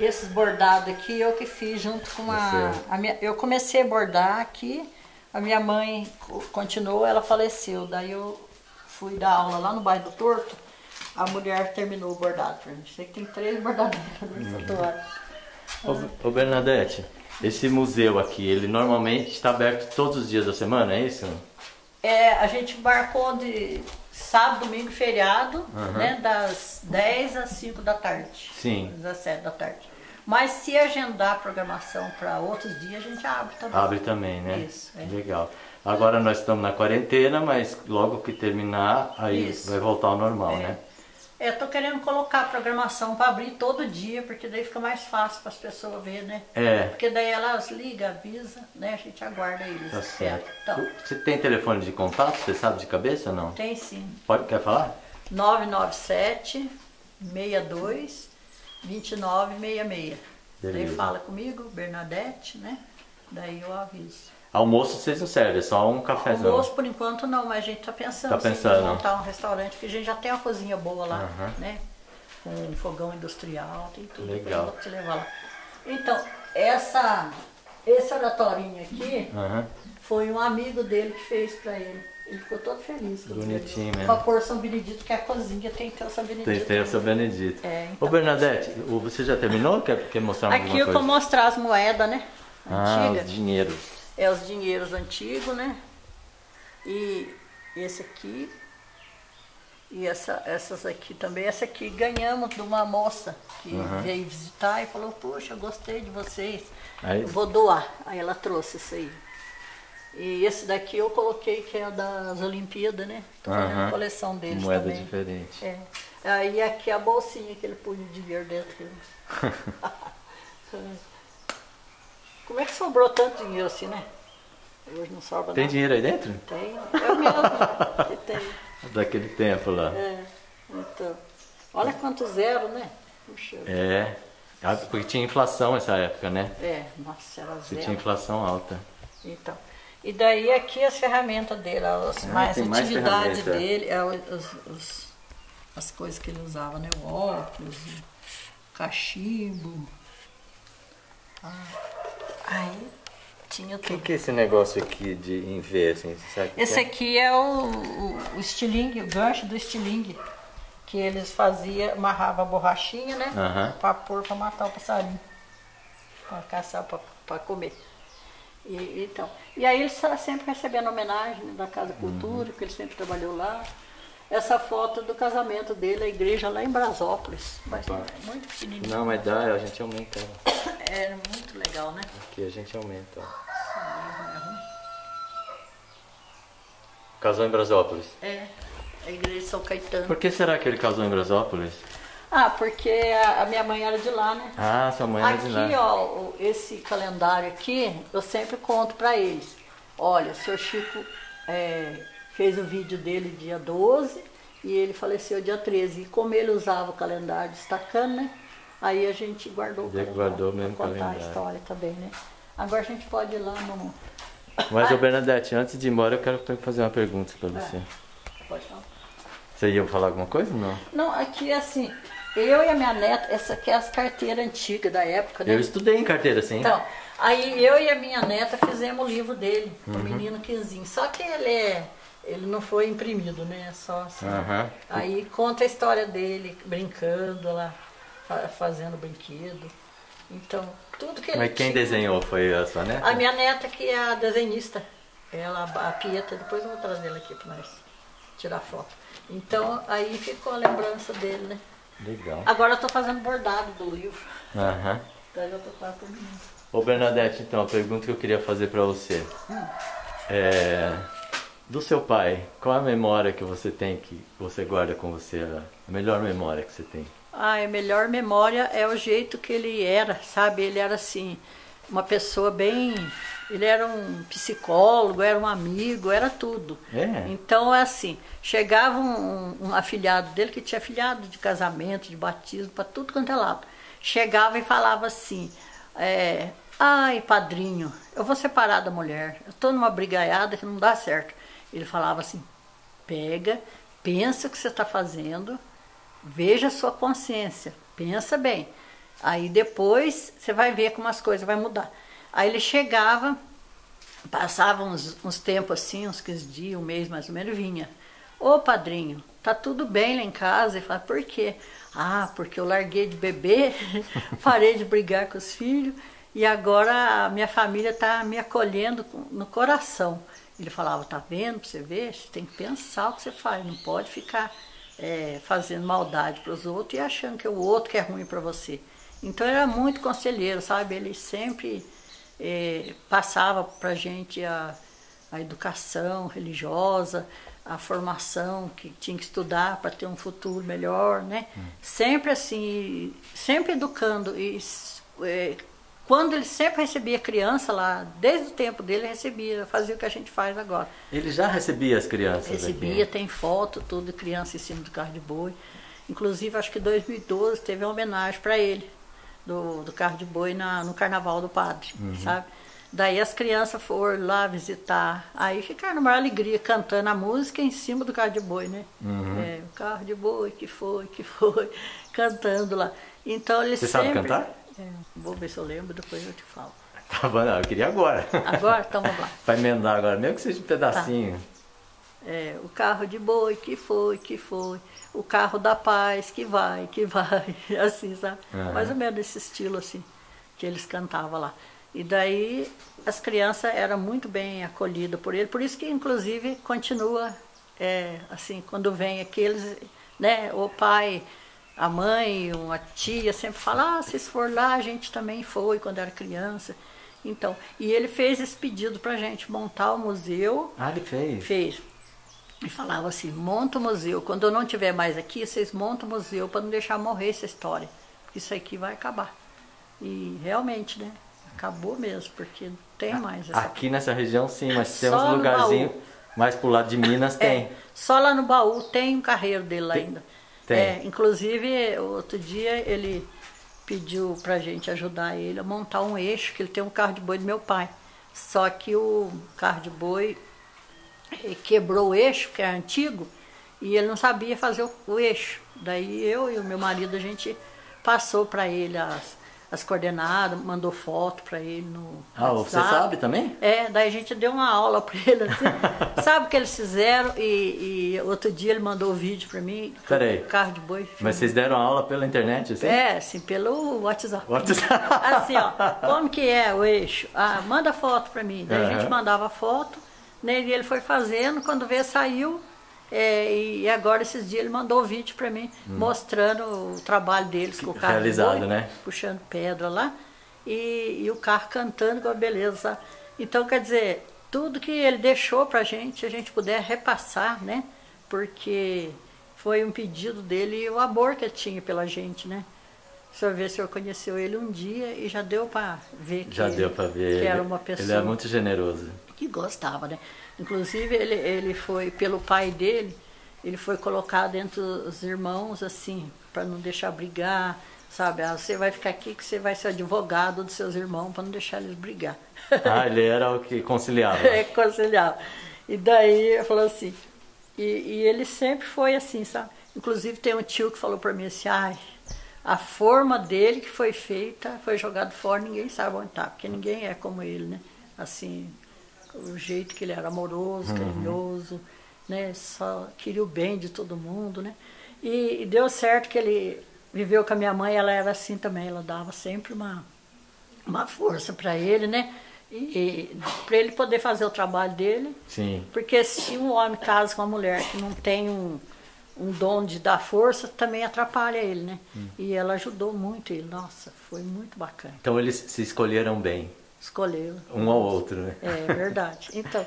Esses bordados aqui eu que fiz junto com a, Você. a minha, eu comecei a bordar aqui, a minha mãe co- continuou, ela faleceu, daí eu fui dar aula lá no bairro do Torto, a mulher terminou o bordado pra mim. Sei que tem três bordadeiras nessa toalha. Ô, ô, Bernadette, esse museu aqui, ele normalmente está aberto todos os dias da semana, é isso? É, a gente embarcou de sábado, domingo e feriado, Aham. né, das 10 às 5 da tarde. Sim. 17 da tarde. Mas se agendar a programação para outros dias, a gente abre também. Abre também, né? Isso, é. Legal. Agora nós estamos na quarentena, mas logo que terminar, aí Isso. vai voltar ao normal, É. né? É, tô querendo colocar a programação para abrir todo dia, porque daí fica mais fácil para as pessoas verem, né? É, Porque daí elas ligam, avisa, né? A gente aguarda eles. tá certo. Então, Você tem telefone de contato, você sabe de cabeça ou não? tem sim. Pode, quer falar? 997 62 2966. Daí Beleza. fala comigo, Bernadette, né? Daí eu aviso. Almoço vocês não servem, é só um cafezão. Almoço por enquanto não, mas a gente tá pensando, Tá pensando. em montar um restaurante, porque a gente já tem uma cozinha boa lá, Aham. né? Com um fogão industrial, tem tudo Legal. pra te levar lá. Então, essa, esse oratorinho aqui Aham. foi um amigo dele que fez pra ele. Ele ficou todo feliz. Bonitinho mesmo. Com a cor São Benedito, que é a cozinha tem que ter o São Benedito. Tem, tem o seu Benedito. É, então. Ô Bernadette, você já terminou? Quer, quer mostrar Aqui alguma eu coisa? vou mostrar as moedas, né? Ah, Antigas. os dinheiros. É os dinheiros antigos, né? E esse aqui. E essa, essas aqui também. Essa aqui ganhamos de uma moça que Aham. veio visitar e falou, poxa, gostei de vocês. Aí- Eu vou doar. Aí ela trouxe isso aí. E esse daqui eu coloquei que é das Olimpíadas, né? Tô Aham. a coleção deles Moeda também. diferente. É. Aí aqui a bolsinha que ele punha de dinheiro dentro. Como é que sobrou tanto dinheiro assim, né? Hoje não sobra Tem dinheiro aí dentro? Tem. É o mesmo que tem. Daquele tempo lá. É. Então. Olha quanto zero, né? Puxa. É. Ah, Porque tinha inflação nessa época, né? É, nossa, era Você zero. tinha inflação alta. Então. E daí aqui as ferramentas dele, as mais tem mais atividades dele, é, os, os- as coisas que ele usava, né? O óculos, o cachimbo. Ah, aí tinha O que, tudo. que é esse negócio aqui de V, assim? Esse é? aqui é o, o, o estilingue, o gancho do estilingue. Que eles faziam, amarrava a borrachinha, né? Aham. Pra pôr pra matar o passarinho. Pra caçar, pra, pra comer. E, então, e aí ele está sempre recebendo homenagem né, da Casa Cultura, que ele sempre trabalhou lá. Essa foto do casamento dele, a igreja lá em Brasópolis. Mas Opa. é muito pequenininho. Não, mas dá, a gente aumenta. ela. É muito legal, né? Aqui a gente aumenta. ó. Casou em Brasópolis. É, a igreja de São Caetano. Por que será que ele casou em Brasópolis? Ah, porque a, a minha mãe era de lá, né? Ah, sua mãe era de Aqui, lá. ó, o- esse calendário aqui, eu sempre conto para eles. Olha, o senhor Chico é, fez o vídeo dele dia 12 e ele faleceu dia 13. E como ele usava o calendário destacando, né? Aí a gente guardou Já pra- guardou mesmo contar a lembrar. história também, né? Agora a gente pode ir lá no. Mas, ô Bernadette, antes de ir embora, eu quero fazer uma pergunta pra você. Pode falar. Você ia falar alguma coisa? Não. Não, aqui é assim, eu e a minha neta, essa aqui é as carteiras antigas da época, né? Eu estudei em carteira, sim. Então, aí eu e a minha neta fizemos o livro dele, o Uhum. menino Quinzinho. Só que ele é. Ele não foi imprimido, né? Só assim. Aham. Aí conta a história dele, brincando lá, fa- fazendo brinquedo. Então, tudo que ele Mas quem tinha- desenhou foi a sua neta? A minha neta, que é a desenhista. Ela, a Pieta, depois eu vou trazer ela aqui para nós tirar foto. Então, aí ficou a lembrança dele, né? Legal. Agora eu tô fazendo bordado do livro. Aham. Então eu tô quase terminando. Ô Bernadette, então, a pergunta que eu queria fazer pra você. É, do seu pai, qual a memória que você tem, que você guarda com você, a melhor memória que você tem? Ah, a melhor memória é o jeito que ele era, sabe? Ele era assim, uma pessoa bem. Ele era um psicólogo, era um amigo, era tudo. É? Então é assim, chegava um, um afilhado dele que tinha afilhado de casamento, de batismo, para tudo quanto é lado. Chegava e falava assim, é, ai padrinho, eu vou separar da mulher, eu estou numa brigaiada que não dá certo. Ele falava assim, pega, pensa o que você está fazendo, veja a sua consciência, pensa bem. Aí depois você vai ver como as coisas vão mudar. Aí ele chegava, passava uns, uns tempos assim, uns 15 dias, um mês mais ou menos, vinha. Ô padrinho, tá tudo bem lá em casa? E fala, por quê? Ah, porque eu larguei de beber, parei de brigar com os filhos e agora a minha família tá me acolhendo no coração. Ele falava, tá vendo, pra você ver, você tem que pensar o que você faz, não pode ficar é, fazendo maldade para os outros e achando que o outro que é ruim para você. Então era muito conselheiro, sabe? Ele sempre eh, passava para gente a, a educação religiosa, a formação que tinha que estudar para ter um futuro melhor, né? Sempre assim, sempre educando e eh, quando ele sempre recebia criança lá, desde o tempo dele recebia, fazia o que a gente faz agora. Ele já recebia as crianças Recebia, aqui? tem foto, tudo criança em cima do carro de boi. Inclusive, acho que em 2012 teve uma homenagem para ele, do, do carro de boi na, no Carnaval do Padre, sabe? Daí as crianças foram lá visitar, aí ficaram numa alegria cantando a música em cima do carro de boi, né? É, o carro de boi, que foi, que foi, cantando lá. Então eles Você sabe sempre... cantar? É, vou ver se eu lembro, depois eu te falo. Tá bom, não, eu queria agora. Agora, então vamos lá. Vai emendar agora, mesmo que seja um pedacinho. É, o carro de boi que foi, que foi. O carro da paz que vai, que vai. Assim, sabe? Aham. Mais ou menos esse estilo assim que eles cantavam lá. E daí as crianças eram muito bem acolhidas por ele. Por isso que, inclusive, continua é, assim, quando vem aqueles, né? O pai, a mãe, uma tia sempre fala, ah, se for lá, a gente também foi quando era criança. Então, e ele fez esse pedido pra gente montar o museu Ah, ele fez. fez. E falava assim, monta o museu. Quando eu não estiver mais aqui, vocês montam o museu para não deixar morrer essa história. Isso aqui vai acabar. E realmente, né? Acabou mesmo, porque não tem mais essa Aqui nessa região sim, mas tem uns lugarzinhos mais pro lado de Minas tem. É, só lá no baú tem um carreiro dele lá ainda. Tem. É, inclusive, outro dia ele pediu pra gente ajudar ele a montar um eixo, que ele tem um carro de boi do meu pai. Só que o carro de boi eh, quebrou o eixo, que é antigo, e ele não sabia fazer o, o eixo. Daí eu e o meu marido, a gente passou para ele as, as coordenadas, mandou foto para ele no Ah, você WhatsApp. sabe também? É, daí a gente deu uma aula para ele, assim. sabe o que eles fizeram? E, e outro dia ele mandou o vídeo para mim, Peraí. carro de boi. Mas vocês deram aula pela internet, assim? É, assim, pelo WhatsApp. WhatsApp. Assim, ó, como que é o eixo? Ah, manda foto pra mim. Daí a gente mandava foto, né, e ele foi fazendo, quando veio saiu, é, e agora esses dias ele mandou o vídeo pra mim, mostrando o trabalho deles com o carro Hum. Realizado, boi, né? puxando pedra lá, e, e o carro cantando com a beleza. Então, quer dizer, tudo que ele deixou pra gente, a gente puder repassar, né? Porque foi um pedido dele e o amor que ele tinha pela gente, né? O senhor vê, o senhor conheceu ele um dia e já deu para ver que, Já deu ver. que era uma pessoa Ele é muito generoso. que gostava, né? Inclusive ele, ele foi pelo pai dele, ele foi colocado entre os irmãos assim, para não deixar brigar, Sabe, ah, você vai ficar aqui que você vai ser advogado dos seus irmãos para não deixar eles brigar. Ah, ele era o que conciliava. é, conciliava. E daí eu falou assim, e, e, ele sempre foi assim, sabe? Inclusive tem um tio que falou para mim assim, ai, a forma dele que foi feita, foi jogado fora, ninguém sabe onde tá, porque ninguém é como ele, né? Assim, o jeito que ele era amoroso, uhum. carinhoso, né? Só queria o bem de todo mundo, né? E, e, deu certo que ele viveu com a minha mãe, ela era assim também, ela dava sempre uma, uma força para ele, né? E, e para ele poder fazer o trabalho dele. Sim. Porque se um homem casa com uma mulher que não tem um, um dom de dar força, também atrapalha ele, né? Hum. E ela ajudou muito ele. Nossa, foi muito bacana. Então eles se escolheram bem. Escolheram. Um ao outro, né? É verdade. Então,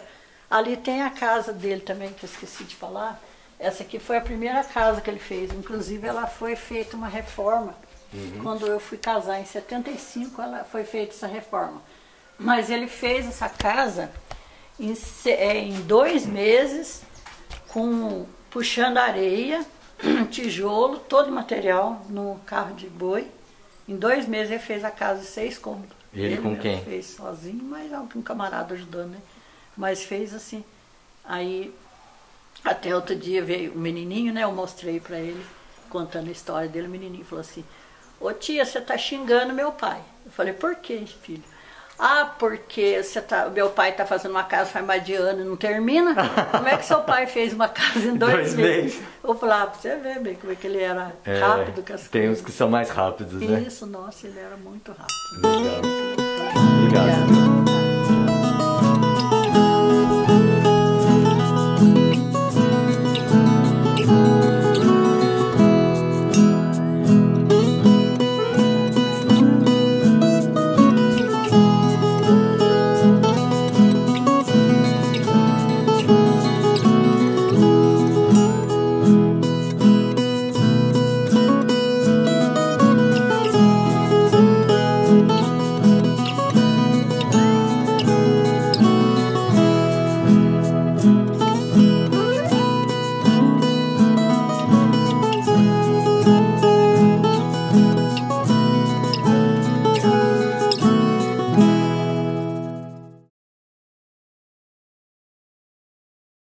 ali tem a casa dele também, que eu esqueci de falar. Essa aqui foi a primeira casa que ele fez. Inclusive, ela foi feita uma reforma. Uhum. Quando eu fui casar em 75, ela foi feita essa reforma. Mas ele fez essa casa em, é, em dois meses, com puxando areia, tijolo, todo o material no carro de boi. Em dois meses ele fez a casa de seis cômodos. E ele, ele com quem? Fez sozinho, mas algum camarada ajudando, né? Mas fez assim. Aí, até outro dia veio o menininho, né? Eu mostrei para ele, contando a história dele. O menininho falou assim: Ô tia, você tá xingando meu pai. Eu falei: Por quê, filho? Ah, porque você tá, meu pai está fazendo uma casa faz mais de ano e não termina. Como é que seu pai fez uma casa em dois, dois meses? meses? Vou falar para você ver bem como é que ele era é, rápido com as Tem uns que são mais rápidos, né? Isso, nossa, ele era muito rápido. Legal. God. Yeah.